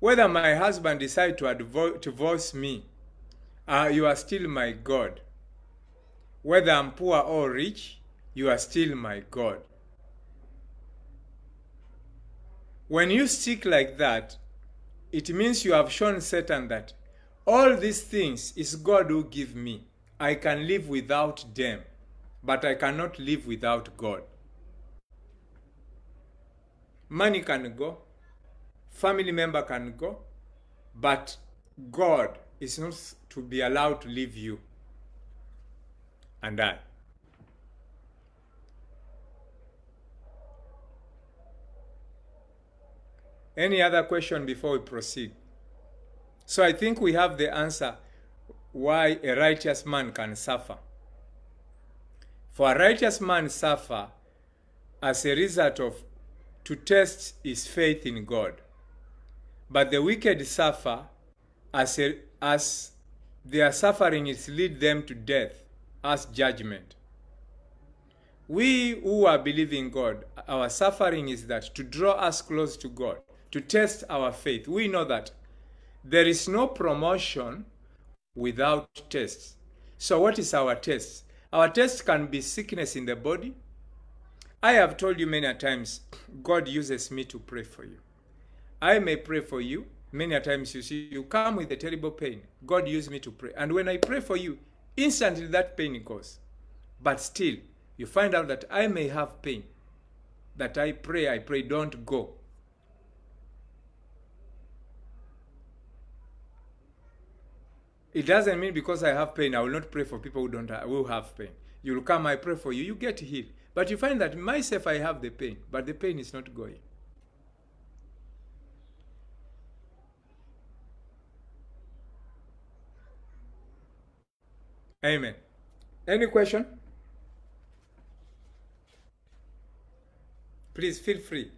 Whether my husband decide to divorce me, uh, you are still my God. Whether I'm poor or rich, you are still my God. When you stick like that, it means you have shown Satan that all these things is God who give me. I can live without them, but I cannot live without God. Money can go, family member can go, but God is not to be allowed to leave you and I. Any other question before we proceed? So I think we have the answer why a righteous man can suffer. For a righteous man suffer as a result of to test his faith in God. But the wicked suffer as, a, as their suffering is lead them to death as judgment. We who are believing God, our suffering is that to draw us close to God, to test our faith. We know that there is no promotion without tests. So, what is our test? Our test can be sickness in the body. I have told you many times, God uses me to pray for you. I may pray for you. Many times you see, you come with a terrible pain. God used me to pray. And when I pray for you, instantly that pain goes. But still, you find out that I may have pain. That I pray, I pray, don't go. It doesn't mean because I have pain, I will not pray for people who don't have, who have pain. You will come, I pray for you, you get healed. But you find that myself, I have the pain, but the pain is not going. Amen. Any question? Please feel free.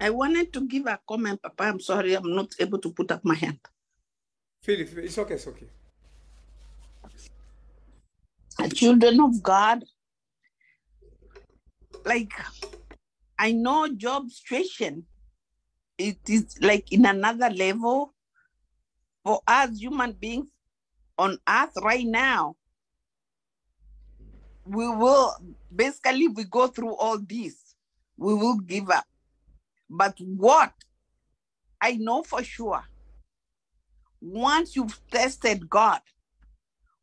I wanted to give a comment, Papa. I'm sorry, I'm not able to put up my hand. Feel it. It's okay. It's okay. Children of God, like I know Job situation, it is like in another level for us human beings on earth right now. We will basically we go through all this, we will give up. But what I know for sure, once you've tested God,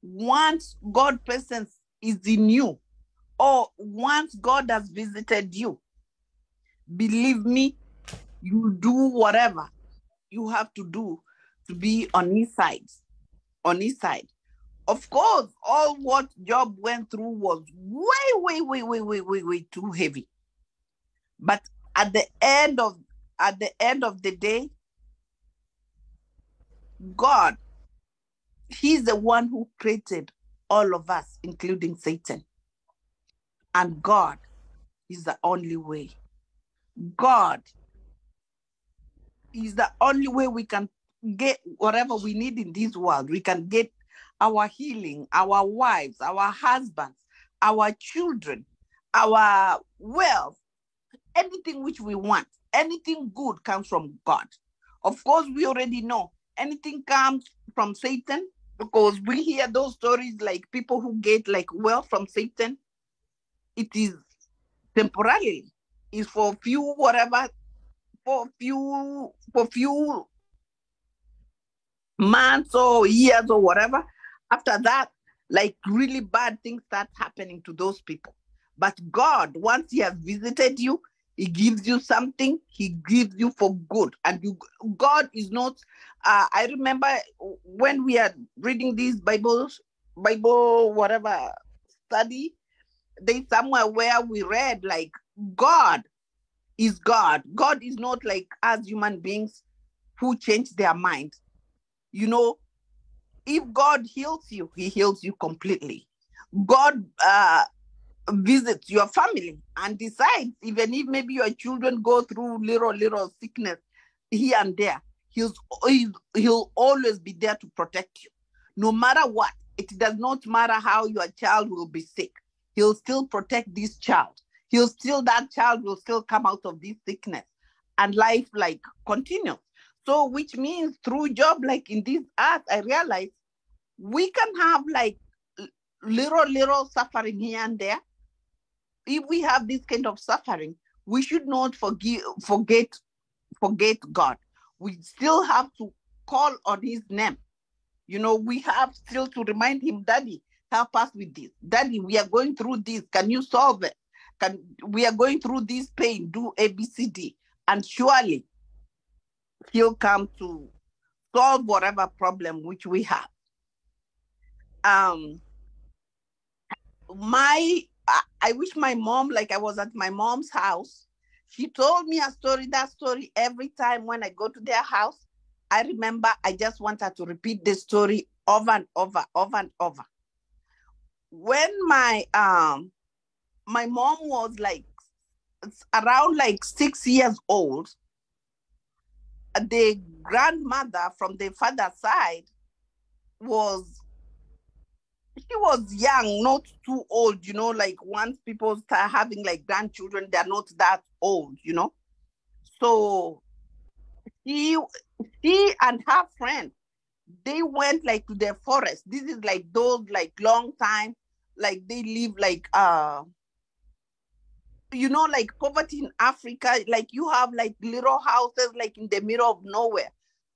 once God presence is in you, or once God has visited you, believe me, You do whatever you have to do to be on his side. On his side. Of course, all what Job went through was way, way, way, way, way, way, way too heavy. But at the end of at the end of the day, God, He's the one who created all of us, including Satan. And God is the only way. God is the only way we can get whatever we need in this world. We can get our healing, our wives, our husbands, our children, our wealth, anything which we want, anything good comes from God. Of course, we already know anything comes from Satan because we hear those stories like people who get like wealth from Satan. It is temporarily, is for few whatever, for few for few months or years or whatever. After that, like really bad things start happening to those people. But God, once He has visited you, He gives you something. He gives you for good, and you. God is not. Uh, I remember when we are reading these Bibles, Bible whatever study. There's somewhere where we read like God is God. God is not like us human beings who change their mind. You know, if God heals you, He heals you completely. God uh, visits your family and decides, even if maybe your children go through little, little sickness here and there, he'll, he'll always be there to protect you. No matter what, it does not matter how your child will be sick, he'll still protect this child. He'll still, that child will still come out of this sickness and life like continues. So, which means through Job like in this earth, I realize we can have like little, little suffering here and there. If we have this kind of suffering, we should not forgive, forget, forget God. We still have to call on His name. You know, we have still to remind Him, Daddy, help us with this. Daddy, we are going through this. Can you solve it? Can we are going through this pain? Do A, B, C, D, and surely He'll come to solve whatever problem which we have um my I, I wish my mom like i was at my mom's house she told me a story that story every time when i go to their house i remember i just want her to repeat the story over and over over and over when my um my mom was like around like six years old the grandmother from the father side was she was young, not too old, you know, like once people start having like grandchildren, they're not that old, you know. So she she and her friend, they went like to the forest. This is like those like long time, like they live like uh you know, like poverty in Africa, like you have like little houses like in the middle of nowhere.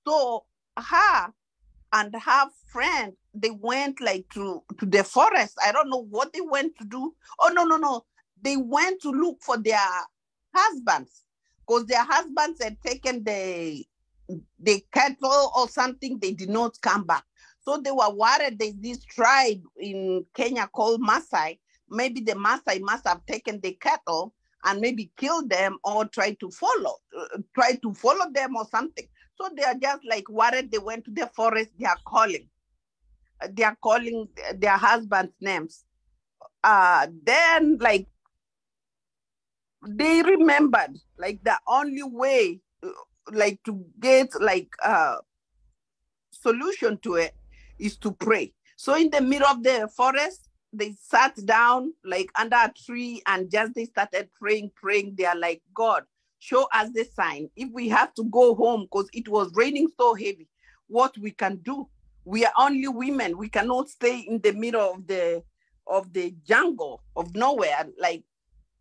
So her and her friend they went like to to the forest i don't know what they went to do oh no no no they went to look for their husbands because their husbands had taken the the cattle or something they did not come back so they were worried there's this tribe in kenya called Maasai. maybe the Maasai must have taken the cattle and maybe killed them or tried to follow uh, try to follow them or something so they are just like worried they went to the forest they are calling they are calling their husbands names uh then like they remembered like the only way like to get like a solution to it is to pray. So in the middle of the forest they sat down like under a tree and just they started praying praying. They are like god show us the sign. If we have to go home because it was raining so heavy what we can do? We are only women. We cannot stay in the middle of the of the jungle of nowhere. Like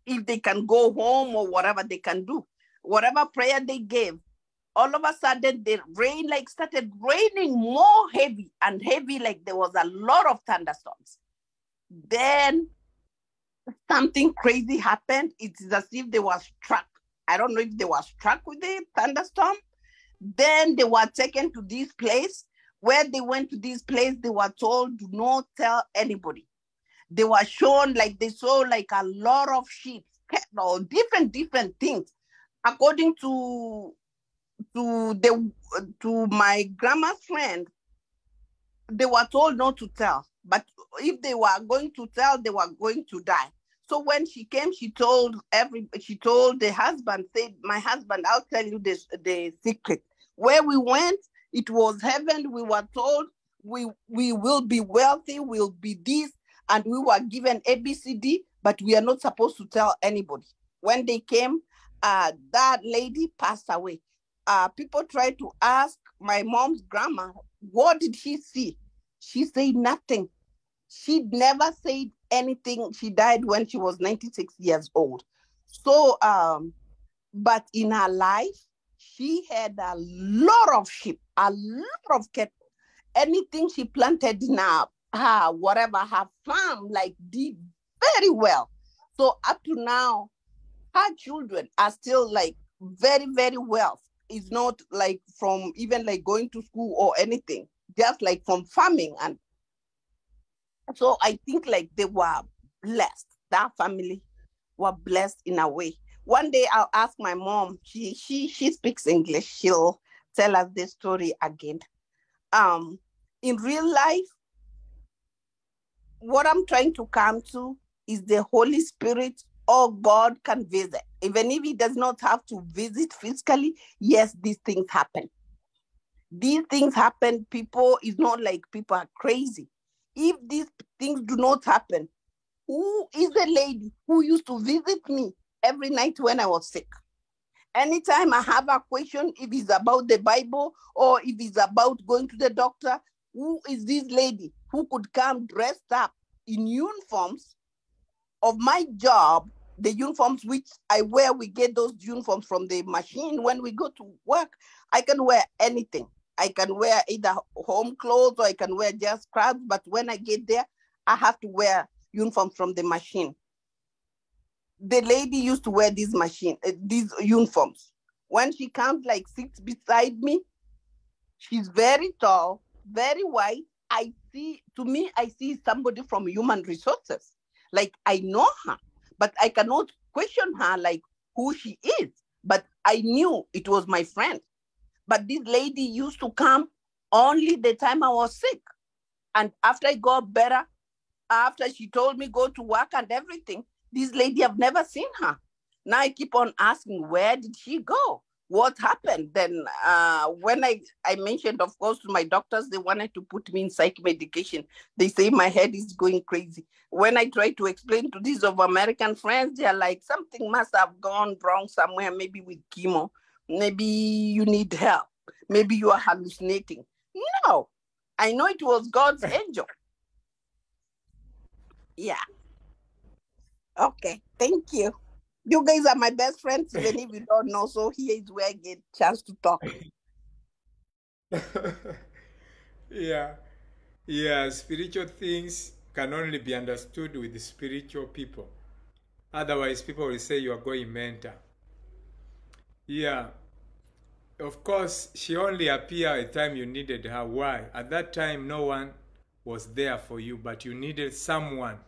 if they can go home or whatever they can do whatever prayer they gave all of a sudden the rain like started raining more heavy and heavy like there was a lot of thunderstorms then something crazy happened it's as if they were struck I don't know if they were struck with the thunderstorm. Then they were taken to this place. Where they went to this place, they were told, do not tell anybody. They were shown like they saw like a lot of sheep, cattle, different, different things. According to to the to my grandma's friend, they were told not to tell. But if they were going to tell, they were going to die. So when she came, she told every she told the husband, said, My husband, I'll tell you this the secret. Where we went, it was heaven. We were told we we will be wealthy, we'll be this, and we were given ABCD, but we are not supposed to tell anybody. When they came, uh, that lady passed away. Uh, people tried to ask my mom's grandma, what did she see? She said nothing. She never said anything. She died when she was 96 years old. So, um, but in her life, she had a lot of sheep, a lot of cattle. Anything she planted in her, her whatever, her farm, like did very well. So up to now, her children are still like very, very well. It's not like from even like going to school or anything, just like from farming. And so I think like they were blessed. That family were blessed in a way. One day I'll ask my mom, she she she speaks English, she'll tell us this story again. Um, in real life, what I'm trying to come to is the Holy Spirit or God can visit. Even if he does not have to visit physically, yes, these things happen. These things happen. People, it's not like people are crazy. If these things do not happen, who is the lady who used to visit me every night when I was sick? Anytime I have a question, if it's about the Bible or if it's about going to the doctor, who is this lady who could come dressed up in uniforms of my job, the uniforms which I wear, we get those uniforms from the machine when we go to work. I can wear anything. I can wear either home clothes or I can wear just scrubs, but when I get there, I have to wear uniforms from the machine. The lady used to wear these machine, uh, these uniforms. When she comes like sits beside me, she's very tall, very white. I see, to me, I see somebody from human resources. Like I know her, but I cannot question her like who she is. But I knew it was my friend. But this lady used to come only the time I was sick. And after I got better, after she told me go to work and everything, this lady, I've never seen her. Now I keep on asking, where did she go? What happened? Then uh, when I, I mentioned, of course, to my doctors, they wanted to put me in psych medication. They say my head is going crazy. When I try to explain to these of American friends, they're like, something must have gone wrong somewhere, maybe with chemo. Maybe you need help. Maybe you are hallucinating. No, I know it was God's [laughs] angel. Yeah. Okay, thank you. You guys are my best friends, even if you don't know. So here is where I get chance to talk. [laughs] yeah. Yeah, spiritual things can only be understood with spiritual people. Otherwise, people will say you are going mental. Yeah. Of course, she only appeared at the time you needed her. Why? At that time, no one was there for you, but you needed someone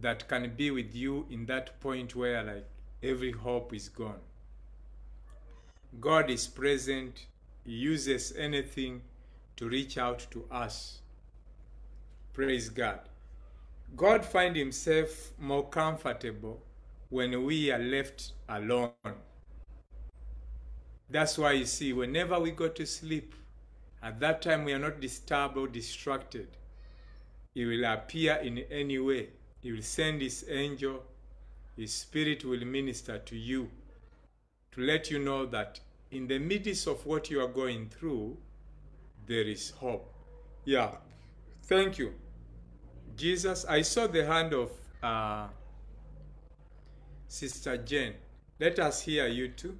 that can be with you in that point where like every hope is gone. God is present, He uses anything to reach out to us. Praise God. God finds Himself more comfortable when we are left alone. That's why you see, whenever we go to sleep, at that time we are not disturbed or distracted. He will appear in any way. He will send His angel. His Spirit will minister to you to let you know that in the midst of what you are going through, there is hope. Yeah, thank you. Jesus, I saw the hand of uh, Sister Jane. Let us hear you too.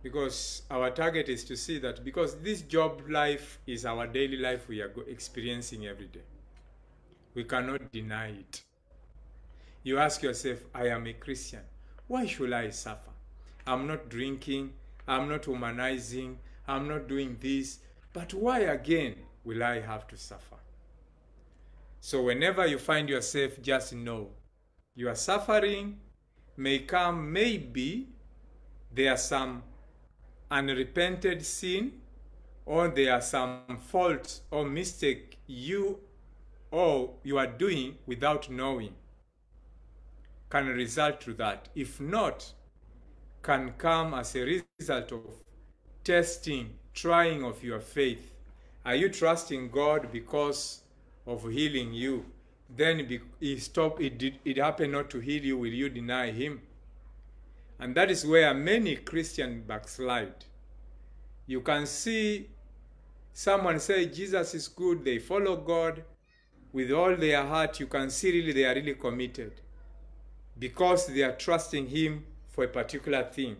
Because our target is to see that because this Job life is our daily life we are experiencing every day. We cannot deny it. You ask yourself, I am a Christian. Why should I suffer? I'm not drinking, I'm not womanizing, I'm not doing this. But why again will I have to suffer? So whenever you find yourself, just know your suffering may come, maybe there are some unrepented sin or there are some faults or mistake you or you are doing without knowing can result to that. If not, can come as a result of testing, trying of your faith. Are you trusting God because of healing you? Then he stop it did it happened not to heal you, will you deny him? And that is where many Christian backslide. You can see someone say Jesus is good, they follow God with all their heart. You can see really they are really committed because they are trusting Him for a particular thing.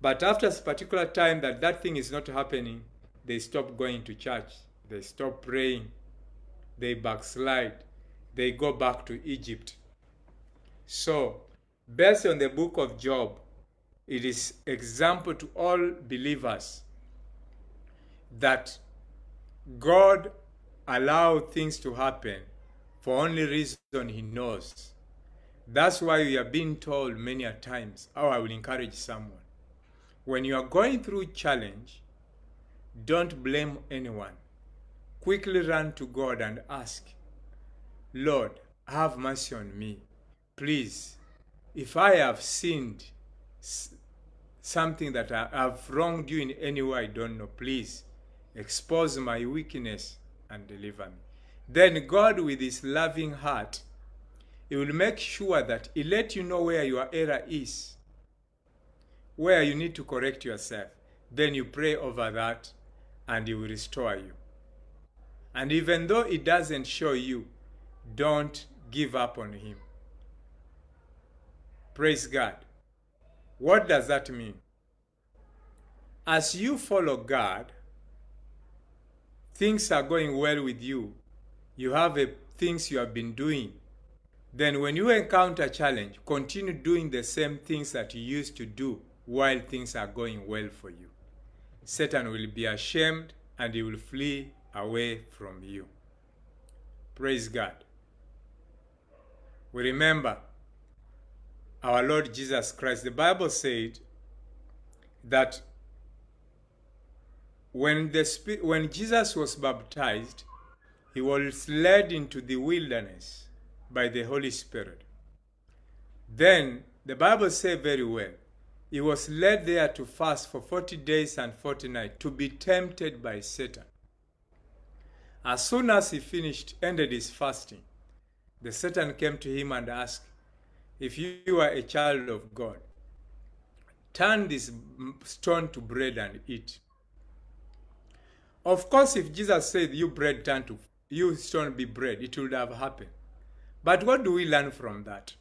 But after a particular time that that thing is not happening, they stop going to church, they stop praying, they backslide, they go back to Egypt. So, based on the book of Job, it is example to all believers that God allowed things to happen for only reason he knows. That's why we have been told many a times, oh, I will encourage someone. When you are going through challenge, don't blame anyone. Quickly run to God and ask, Lord, have mercy on me. Please, if I have sinned, something that I have wronged you in any way I don't know, please expose my weakness and deliver me. Then God, with his loving heart, he will make sure that he let you know where your error is, where you need to correct yourself. Then you pray over that and he will restore you. And even though he doesn't show you, don't give up on him. Praise God. What does that mean? As you follow God, things are going well with you. You have a, things you have been doing. Then when you encounter challenge, continue doing the same things that you used to do while things are going well for you. Satan will be ashamed and he will flee away from you. Praise God. We remember our Lord Jesus Christ. The Bible said that when, the, when Jesus was baptized, he was led into the wilderness by the Holy Spirit. Then the Bible says very well, he was led there to fast for 40 days and 40 nights to be tempted by Satan. As soon as he finished, ended his fasting, the Satan came to him and asked, If you are a child of God, turn this stone to bread and eat. Of course, if Jesus said, You bread turn to you stone be bread, it would have happened. But what do we learn from that?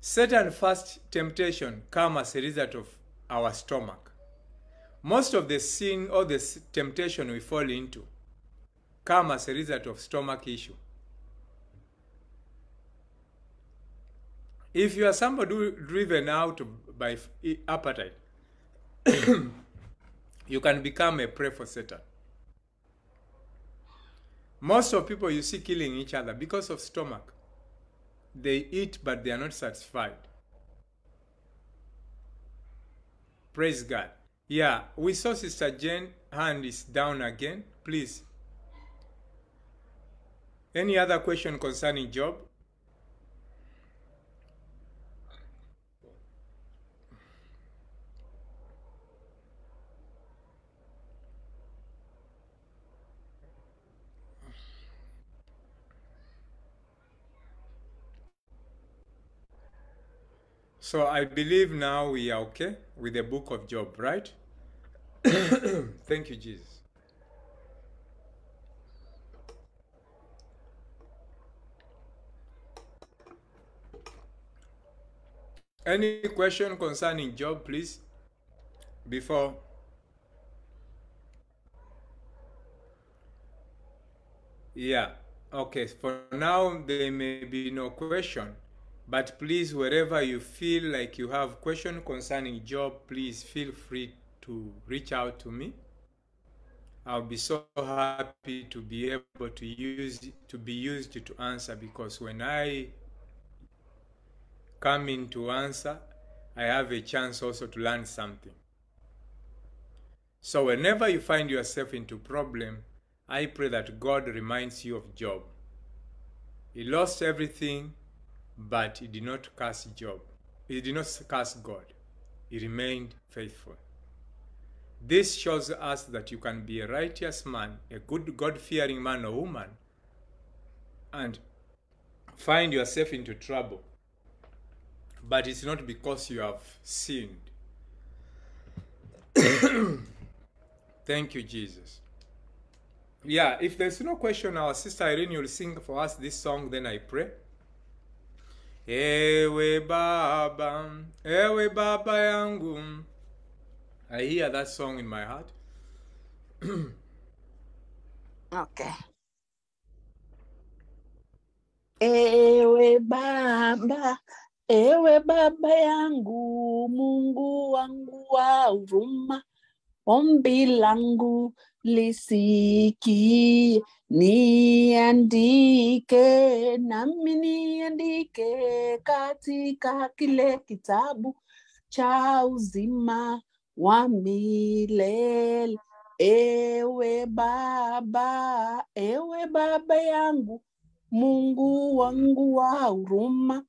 Satan's first temptation come as a result of our stomach. Most of the sin or the temptation we fall into come as a result of stomach issue. If you are somebody driven out by appetite, [coughs] you can become a prey for Satan. Most of people you see killing each other because of stomach. They eat but they are not satisfied. Praise God. Yeah, we saw Sister Jane hand is down again. Please. Any other question concerning Job? So I believe now we are okay with the book of Job, right? [coughs] Thank you, Jesus. Any question concerning Job, please? Before Yeah, okay. For now, there may be no question. But please, wherever you feel like you have question concerning Job, please feel free to reach out to me. I'll be so happy to be able to use to be used to answer because when I come in to answer, I have a chance also to learn something. So whenever you find yourself into problem, I pray that God reminds you of Job. He lost everything, but he did not curse Job. He did not curse God. He remained faithful. This shows us that you can be a righteous man, a good God fearing man or woman, and find yourself into trouble. But it's not because you have sinned. [coughs] Thank you, Jesus. Yeah, if there's no question, our sister Irene will sing for us this song, then I pray. Ewe Baba, Ewe Baba yangu. I hear that song in my heart. [clears throat] Okay. Ewe Baba, ewe Baba yangu, Mungu wangu wa huruma, ombi langu lisiki, niandike nami niandike katika kile kitabu cha uzima wa milele. Ewe Baba, ewe Baba yangu, Mungu wangu wa huruma,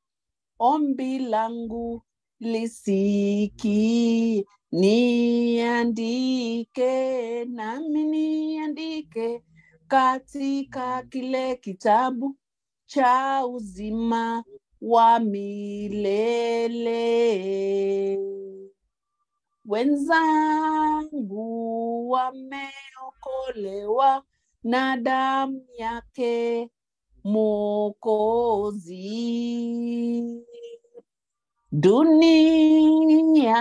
ombi langu lisiki, niandike nami niandike katika kile kitabu cha uzima wa milele. Wenzangu wameokolewa na damu yake mokozi Dunia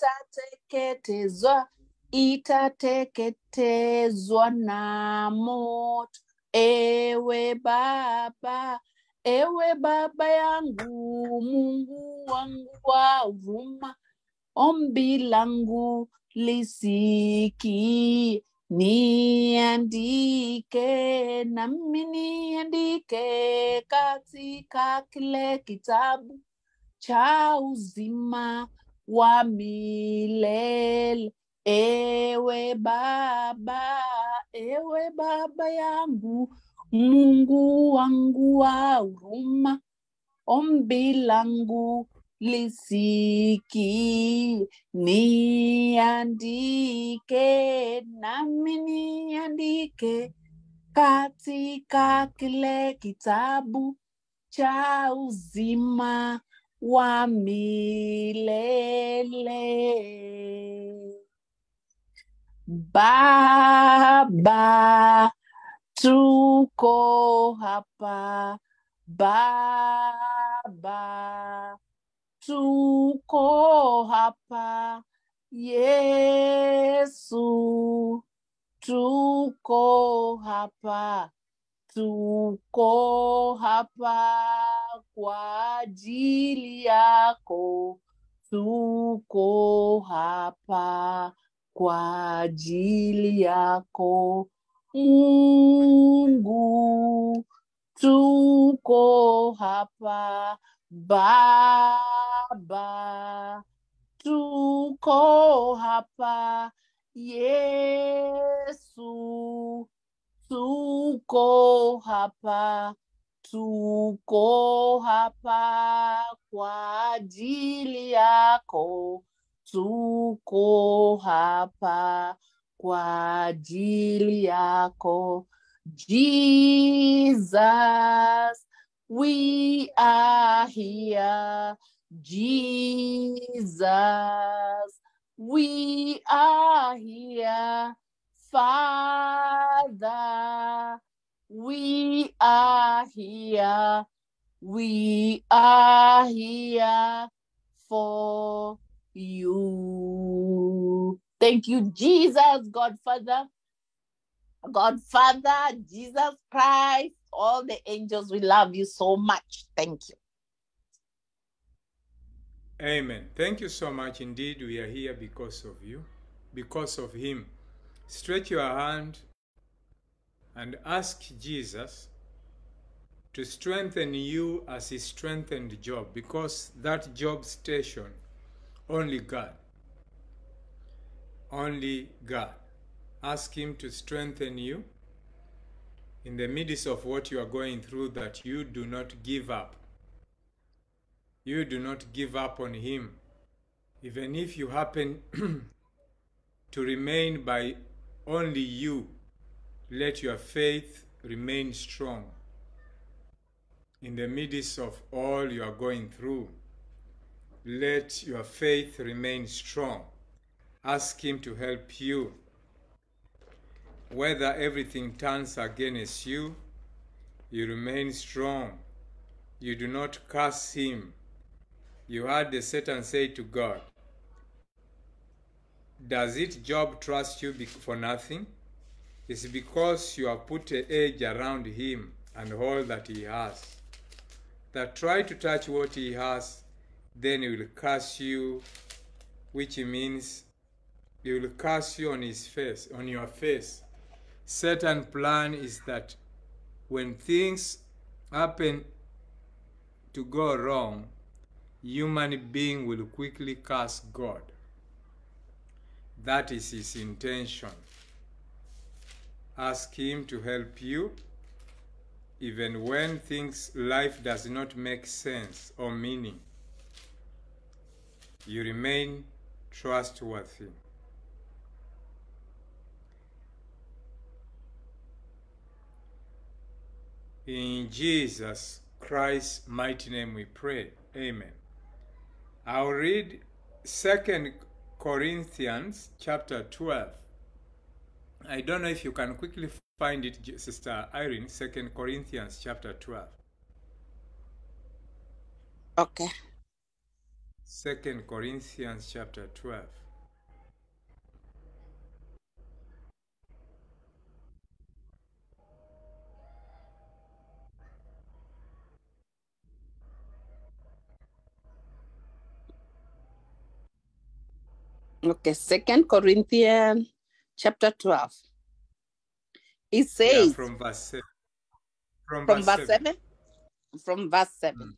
itateketezwa, itateketezwa na moto. Ewe Baba, ewe Baba yangu, Mungu wangu wavuma, ombi langu lisikie, niandike nami niandike katika kile kitabu cha uzima wa milele. Ewe Baba, ewe Baba yangu, Mungu wangu wa huruma, ombi langu lisiki, niandike nami niandike katika kile kitabu cha uzima wa milele. Baba, tuko hapa. Baba, tuko hapa. Yesu, tuko hapa. Tuko hapa kwa ajili yako. Tuko hapa kwa ajili yako. Mungu, tuko hapa. Baba, tuko hapa. Yesu, tuko hapa. Tuko hapa kwa ajili yako. Tuko hapa kwa ajili yako. Jesus, we are here. Jesus, we are here. Father, we are here. We are here for you. Thank you, Jesus, Godfather. Godfather, Jesus Christ, all the angels, we love you so much. Thank you. Amen. Thank you so much. Indeed, we are here because of you, because of Him. Stretch your hand and ask Jesus to strengthen you as He strengthened Job, because that Job station, only God. Only God. Ask Him to strengthen you in the midst of what you are going through, that you do not give up. You do not give up on Him. Even if you happen [clears throat] to remain by only you, let your faith remain strong. In the midst of all you are going through, let your faith remain strong. Ask Him to help you. Whether everything turns against you, you remain strong. You do not curse Him. You heard the Satan say to God, Does it Job trust you for nothing? It's because you have put an edge around him and all that he has. That try to touch what he has, then he will curse you, which means he will curse you on his face, on your face. Satan plan is that when things happen to go wrong, human being will quickly curse God. That is his intention. Ask him to help you even when things life does not make sense or meaning. You remain trustworthy. In Jesus Christ's mighty name we pray. Amen. I'll read Second Corinthians chapter 12. I don't know if you can quickly find it, Sister Irene, Second Corinthians chapter 12. Okay. Second Corinthians chapter 12. Okay, Second Corinthians chapter 12. It Yeah, says from verse 7. From, from verse verse 7. 7 from verse 7 mm.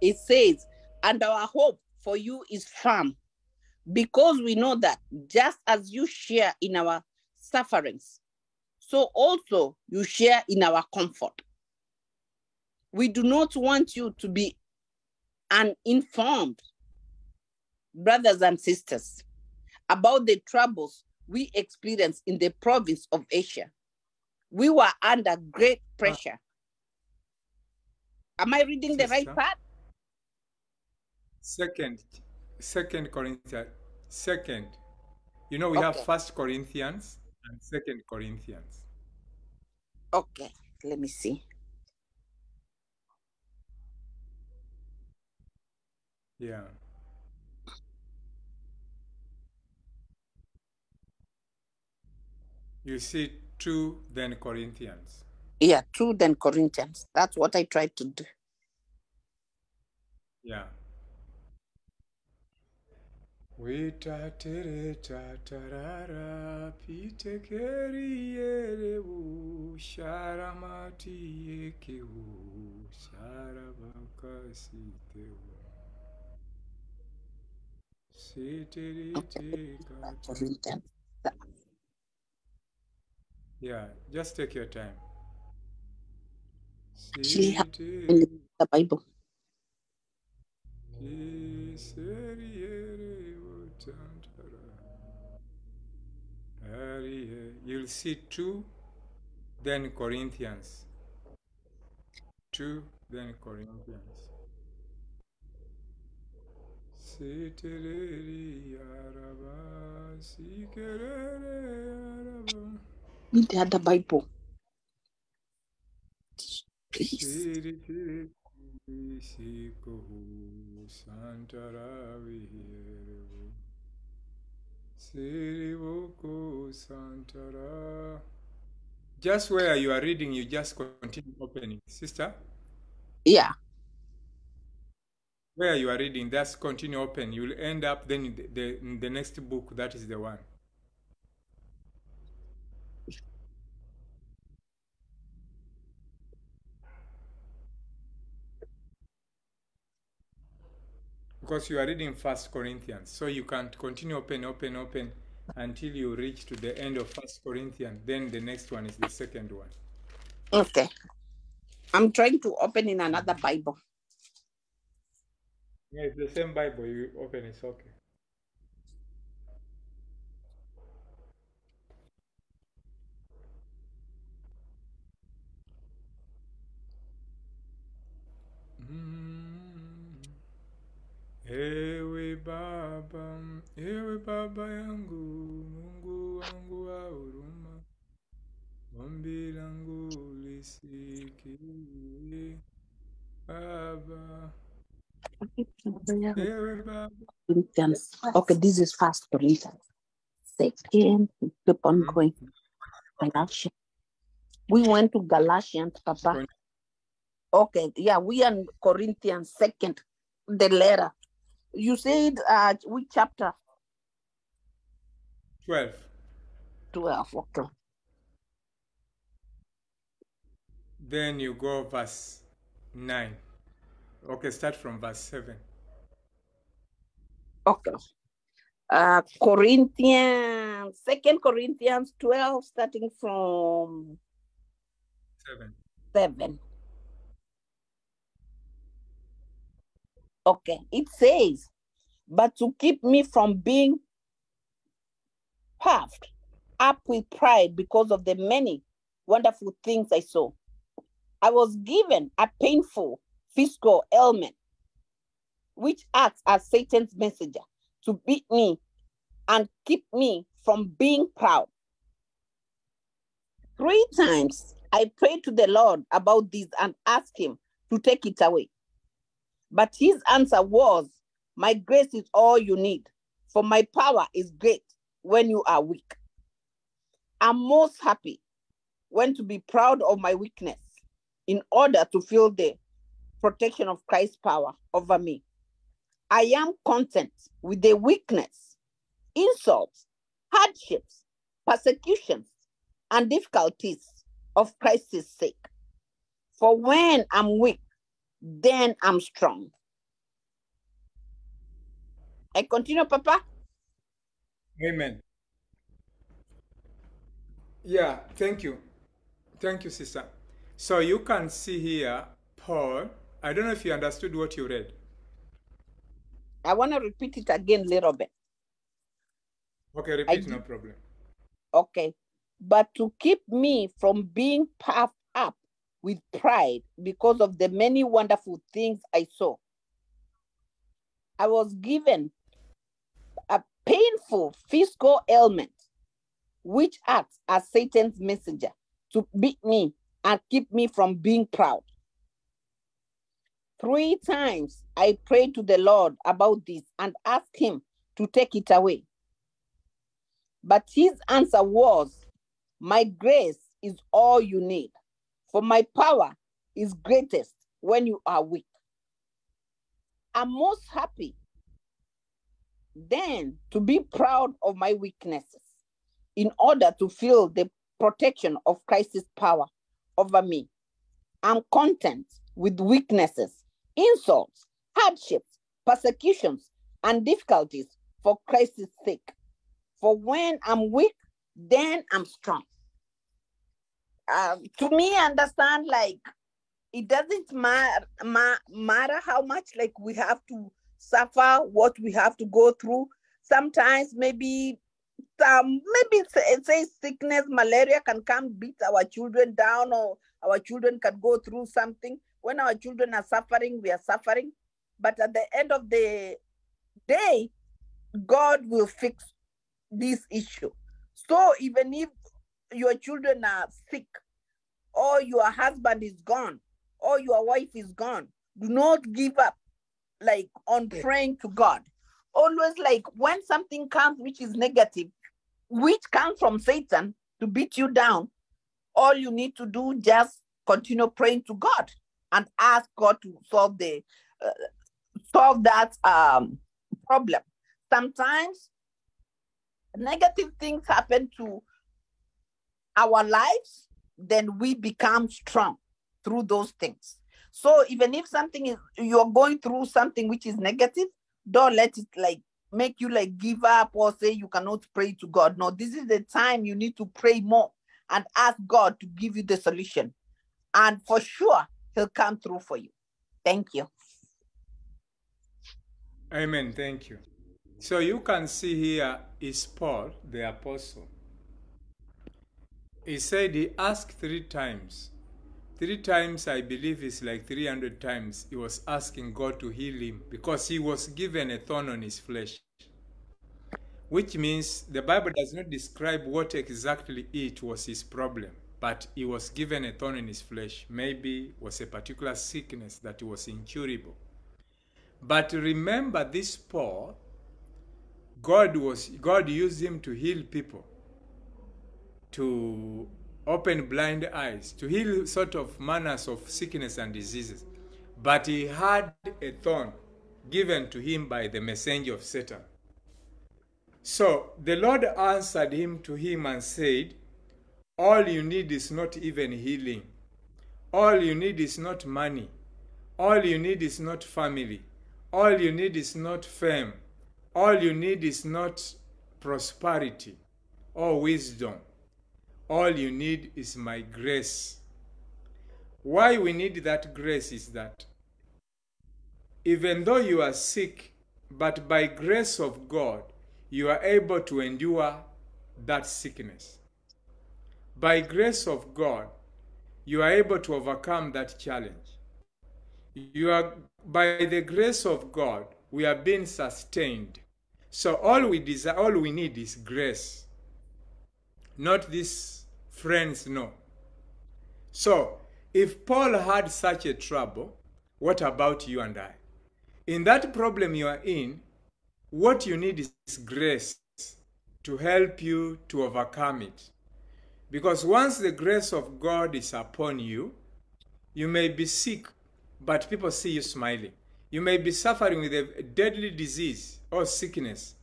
it says and our hope for you is firm because we know that just as you share in our sufferings so also you share in our comfort we do not want you to be uninformed brothers and sisters about the troubles we experienced in the province of Asia. We were under great uh, pressure. Am I reading the right part? Second, Second Corinthians. Second. You know, we have First Corinthians and Second Corinthians. Okay, let me see. Yeah. You see two, then Corinthians. Yeah, two then Corinthians. That's what I tried to do. Yeah. Witatere tatarara pitekeri yerewu sharamati Sitirite kata- Corinthians. Yeah, just take your time. Actually, in the Bible. You'll see two, then Corinthians. Two, then Corinthians. Sitireri araba, sikerere araba. In the other Bible. Please. Siritiri sikohu santaraviherevu. Sirivoko santara Just where you are reading, you just continue opening. Sister, Yeah. where you are reading, just continue open. You'll end up then the, the, in the next book. That is the one. Because you are reading First Corinthians, so you can't continue open, open, open until you reach to the end of First Corinthians. Then the next one is the second one. Okay. I'm trying to open in another Bible. Yeah, it's the same Bible. You open, it's okay. Mm. Ewe Baba, ewe Baba yangu, Mungu wangu wa huruma, ombi langu lisikie. Baba, ewe Baba. Corinthians. Okay, this is First Corinthians. Second, we keep on mm-hmm. going. Galatians. We went to Galatians, Papa. Okay, yeah, we are in Corinthians, second, the letter. You said uh which chapter? 12. 12, okay. Then you go verse 9. Okay, start from verse 7. Okay. Uh Corinthians, second Corinthians 12, starting from 7. 7. Okay, it says, but to keep me from being puffed up with pride because of the many wonderful things I saw. I was given a painful physical ailment, which acts as Satan's messenger to beat me and keep me from being proud. Three times I prayed to the Lord about this and asked him to take it away. But his answer was, My grace is all you need, for my power is great when you are weak. I'm most happy when to be proud of my weakness in order to feel the protection of Christ's power over me. I am content with the weakness, insults, hardships, persecutions, and difficulties of Christ's sake. For when I'm weak, then I'm strong. I continue, Papa. Amen. Yeah, thank you. Thank you, sister. So you can see here, Paul. I don't know if you understood what you read. I want to repeat it again a little bit. Okay, repeat, no problem. Okay. But to keep me from being puffed with pride because of the many wonderful things I saw, I was given a painful physical ailment, which acts as Satan's messenger to beat me and keep me from being proud. Three times I prayed to the Lord about this and asked him to take it away. But his answer was, My grace is all you need, for my power is greatest when you are weak. I'm most happy then to be proud of my weaknesses in order to feel the protection of Christ's power over me. I'm content with weaknesses, insults, hardships, persecutions, and difficulties for Christ's sake. For when I'm weak, then I'm strong. Um, to me, understand like it doesn't matter ma- matter how much like we have to suffer, what we have to go through. Sometimes maybe some maybe say, say sickness, malaria can come beat our children down, or our children can go through something. When our children are suffering, we are suffering. But at the end of the day, God will fix this issue. So even if your children are sick, or your husband is gone, or your wife is gone, do not give up like on praying to God. Always like when something comes which is negative, which comes from Satan to beat you down, all you need to do just continue praying to God and ask God to solve the uh, solve that um, problem. Sometimes negative things happen to our lives, then we become strong through those things. So even if something is you're going through something which is negative, don't let it like make you like give up or say you cannot pray to God. No, this is the time you need to pray more and ask God to give you the solution. And for sure, He'll come through for you. Thank you. Amen. Thank you. So you can see here is Paul, the apostle. He said he asked three times. Three times, I believe it's like 300 times, he was asking God to heal him because he was given a thorn on his flesh. Which means the Bible does not describe what exactly it was his problem, but he was given a thorn in his flesh. Maybe was a particular sickness that was incurable. But remember this Paul, God was God used him to heal people, to open blind eyes, to heal sort of manners of sickness and diseases. But he had a thorn given to him by the messenger of Satan. So the Lord answered him to him and said, All you need is not even healing. All you need is not money. All you need is not family. All you need is not fame. All you need is not prosperity or wisdom. All you need is my grace. Why we need that grace is that even though you are sick, but by grace of God, you are able to endure that sickness. By grace of God, you are able to overcome that challenge. You are by the grace of God, we are being sustained. So all we desire, all we need is grace. Not these friends, no. So if Paul had such a trouble, what about you and I? In that problem you are in, what you need is grace to help you to overcome it. Because once the grace of God is upon you, you may be sick, but people see you smiling. You may be suffering with a deadly disease or sickness,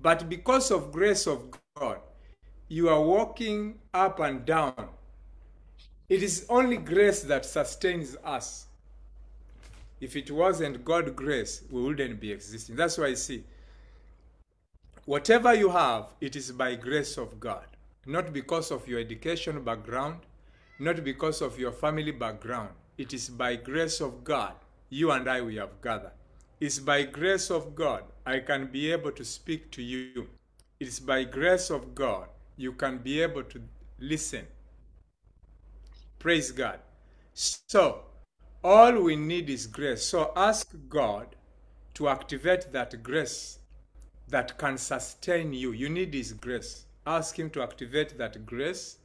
but because of grace of God, you are walking up and down. It is only grace that sustains us. If it wasn't God grace, we wouldn't be existing. That's why I see whatever you have, it is by grace of God, not because of your education background, not because of your family background. It is by grace of God, you and I, we have gathered. It's by grace of God I can be able to speak to you. It's by grace of God you can be able to listen. Praise God. So, all we need is grace. So, ask God to activate that grace that can sustain you. You need His grace. Ask Him to activate that grace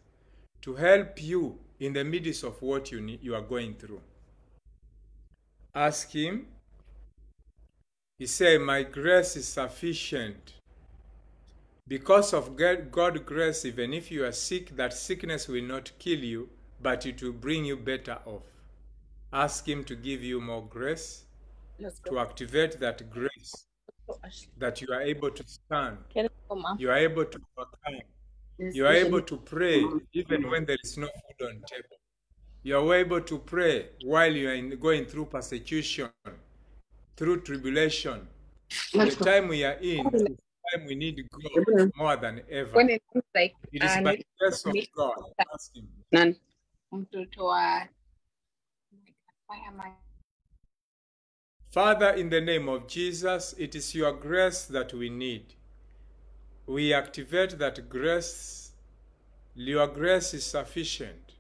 to help you in the midst of what you, need, you are going through. Ask Him. He said, My grace is sufficient. Because of God's grace, even if you are sick, that sickness will not kill you, but it will bring you better off. Ask Him to give you more grace, to activate that grace that you are able to stand. You are able to overcome. You are able to pray even when there is no food on table. You are able to pray while you are in, going through persecution, through tribulation. The time we are in, time we need God more than ever. When it looks like It is uh, by the grace of God. Ask Him. None. Mtoto wa why am I Father, in the name of Jesus, it is your grace that we need. We activate that grace. Your grace is sufficient.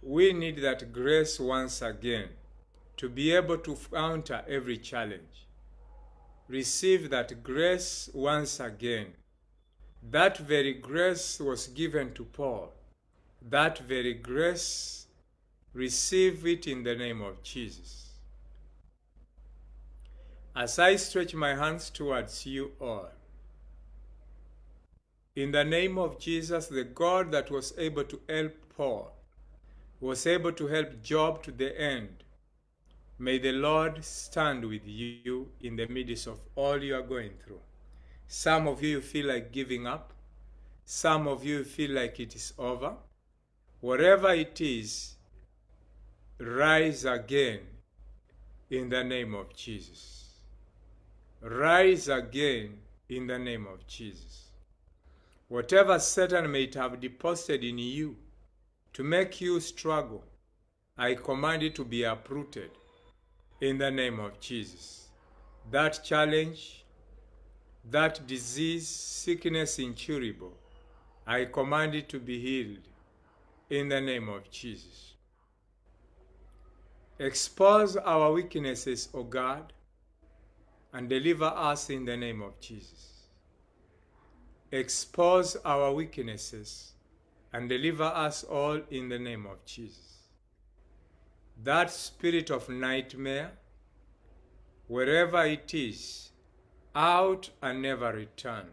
We need that grace once again to be able to counter every challenge. Receive that grace once again. That very grace was given to Paul. That very grace receive it in the name of Jesus. As I stretch my hands towards you all, In the name of Jesus, the God that was able to help Paul, was able to help Job to the end, may the Lord stand with you in the midst of all you are going through. Some of you feel like giving up. Some of you feel like it is over. Whatever it is, rise again in the name of Jesus. Rise again in the name of Jesus. Whatever Satan may have deposited in you to make you struggle, I command it to be uprooted in the name of Jesus. That challenge, that disease, sickness incurable, I command it to be healed in the name of Jesus. Expose our weaknesses, O God, and deliver us in the name of Jesus. Expose our weaknesses and deliver us all in the name of Jesus. That spirit of nightmare, wherever it is, out and never return.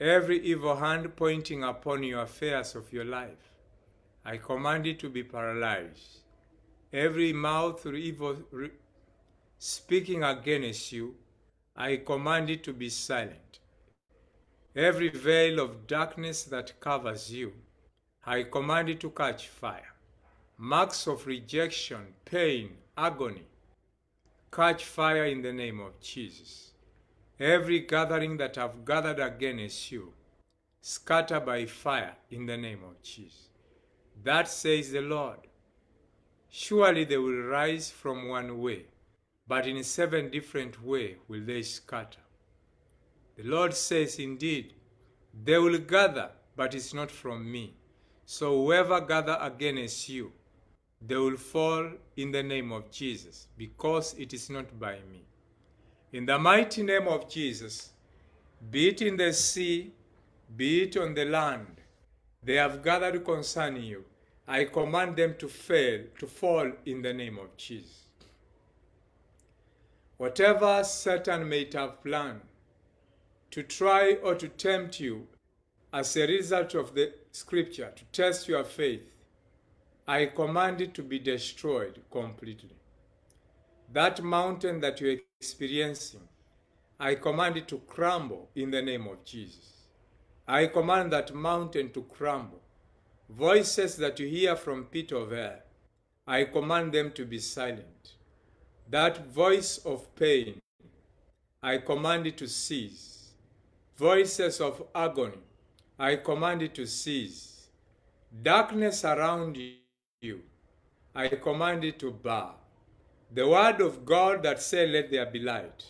Every evil hand pointing upon your affairs of your life, I command it to be paralyzed. Every mouth evil speaking against you, I command it to be silent. Every veil of darkness that covers you, I command it to catch fire. Marks of rejection, pain, agony, catch fire in the name of Jesus. Every gathering that have gathered against you, scatter by fire in the name of Jesus. That says the Lord. Surely they will rise from one way, but in seven different ways will they scatter. The Lord says, Indeed, they will gather, but it's not from me. So whoever gather against you, they will fall in the name of Jesus, because it is not by me. In the mighty name of Jesus, be it in the sea, be it on the land, they have gathered concerning you. I command them to fail, to fall in the name of Jesus. Whatever Satan may have planned to try or to tempt you as a result of the scripture to test your faith, I command it to be destroyed completely. That mountain that you're experiencing, I command it to crumble in the name of Jesus. I command that mountain to crumble. Voices that you hear from pit of hell, I command them to be silent. That voice of pain, I command it to cease. Voices of agony, I command it to cease. Darkness around you, I command it to bow. The word of God that said, Let there be light,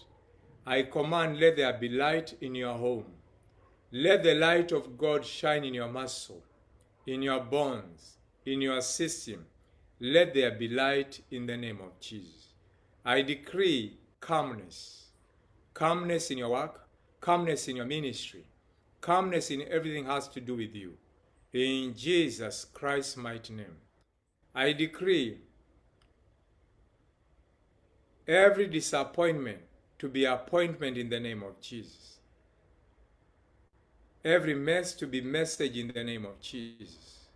I command, Let there be light in your home. Let the light of God shine in your muscle, in your bones, in your system. Let there be light in the name of Jesus. I decree calmness, calmness in your work, calmness in your ministry, calmness in everything has to do with you. In Jesus Christ's mighty name. I decree every disappointment to be appointment in the name of Jesus. Every mess to be message in the name of Jesus.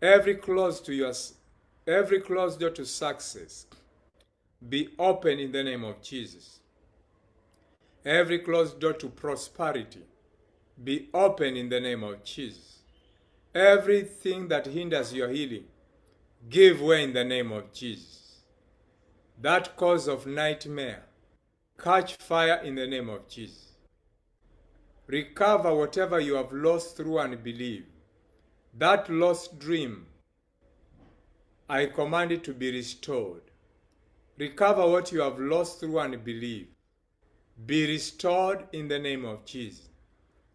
Every close to your every closed door to success be open in the name of Jesus. Every closed door to prosperity be open in the name of Jesus. Everything that hinders your healing, give way in the name of Jesus. That cause of nightmare, catch fire in the name of Jesus. Recover whatever you have lost through unbelief. That lost dream, I command it to be restored. Recover what you have lost through unbelief. Be restored in the name of Jesus.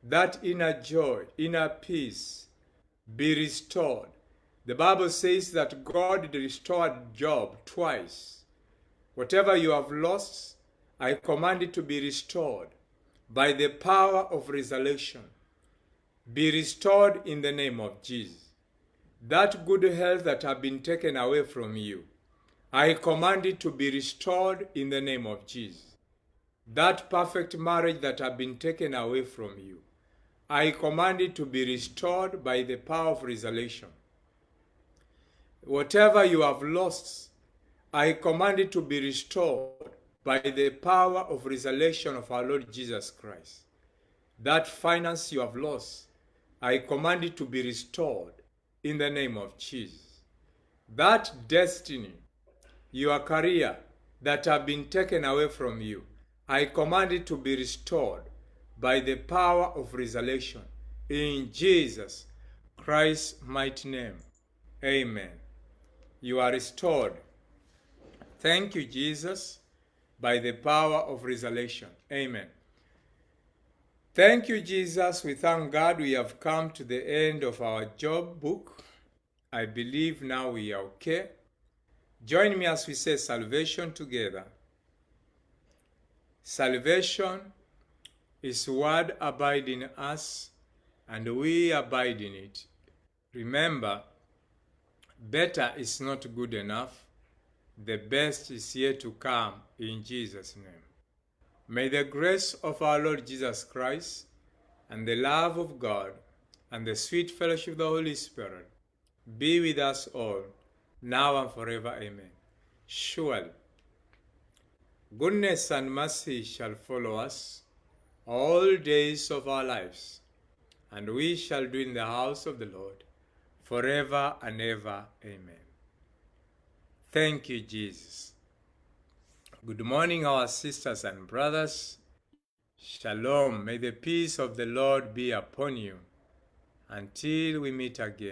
That inner joy, inner peace, be restored. The Bible says that God restored Job twice. Whatever you have lost, I command it to be restored by the power of resurrection. Be restored in the name of Jesus. That good health that have been taken away from you, I command it to be restored in the name of Jesus. That perfect marriage that have been taken away from you, I command it to be restored by the power of resurrection. Whatever you have lost, I command it to be restored by the power of resurrection of our Lord Jesus Christ. That finance you have lost, I command it to be restored in the name of Jesus. That destiny, your career that have been taken away from you, I command it to be restored by the power of resurrection in Jesus Christ's mighty name. Amen. You are restored. Thank you, Jesus, by the power of resurrection. Amen. Thank you, Jesus. We thank God we have come to the end of our Job book. I believe now we are okay. Join me as we say salvation together. Salvation is word abide in us and we abide in it. Remember, better is not good enough. The best is yet to come in Jesus' name. May the grace of our Lord Jesus Christ and the love of God and the sweet fellowship of the Holy Spirit be with us all, now and forever. Amen. Surely, goodness and mercy shall follow us all days of our lives, and we shall do in the house of the Lord forever and ever. Amen. Thank you, Jesus. Good morning, our sisters and brothers. Shalom. May the peace of the Lord be upon you until we meet again.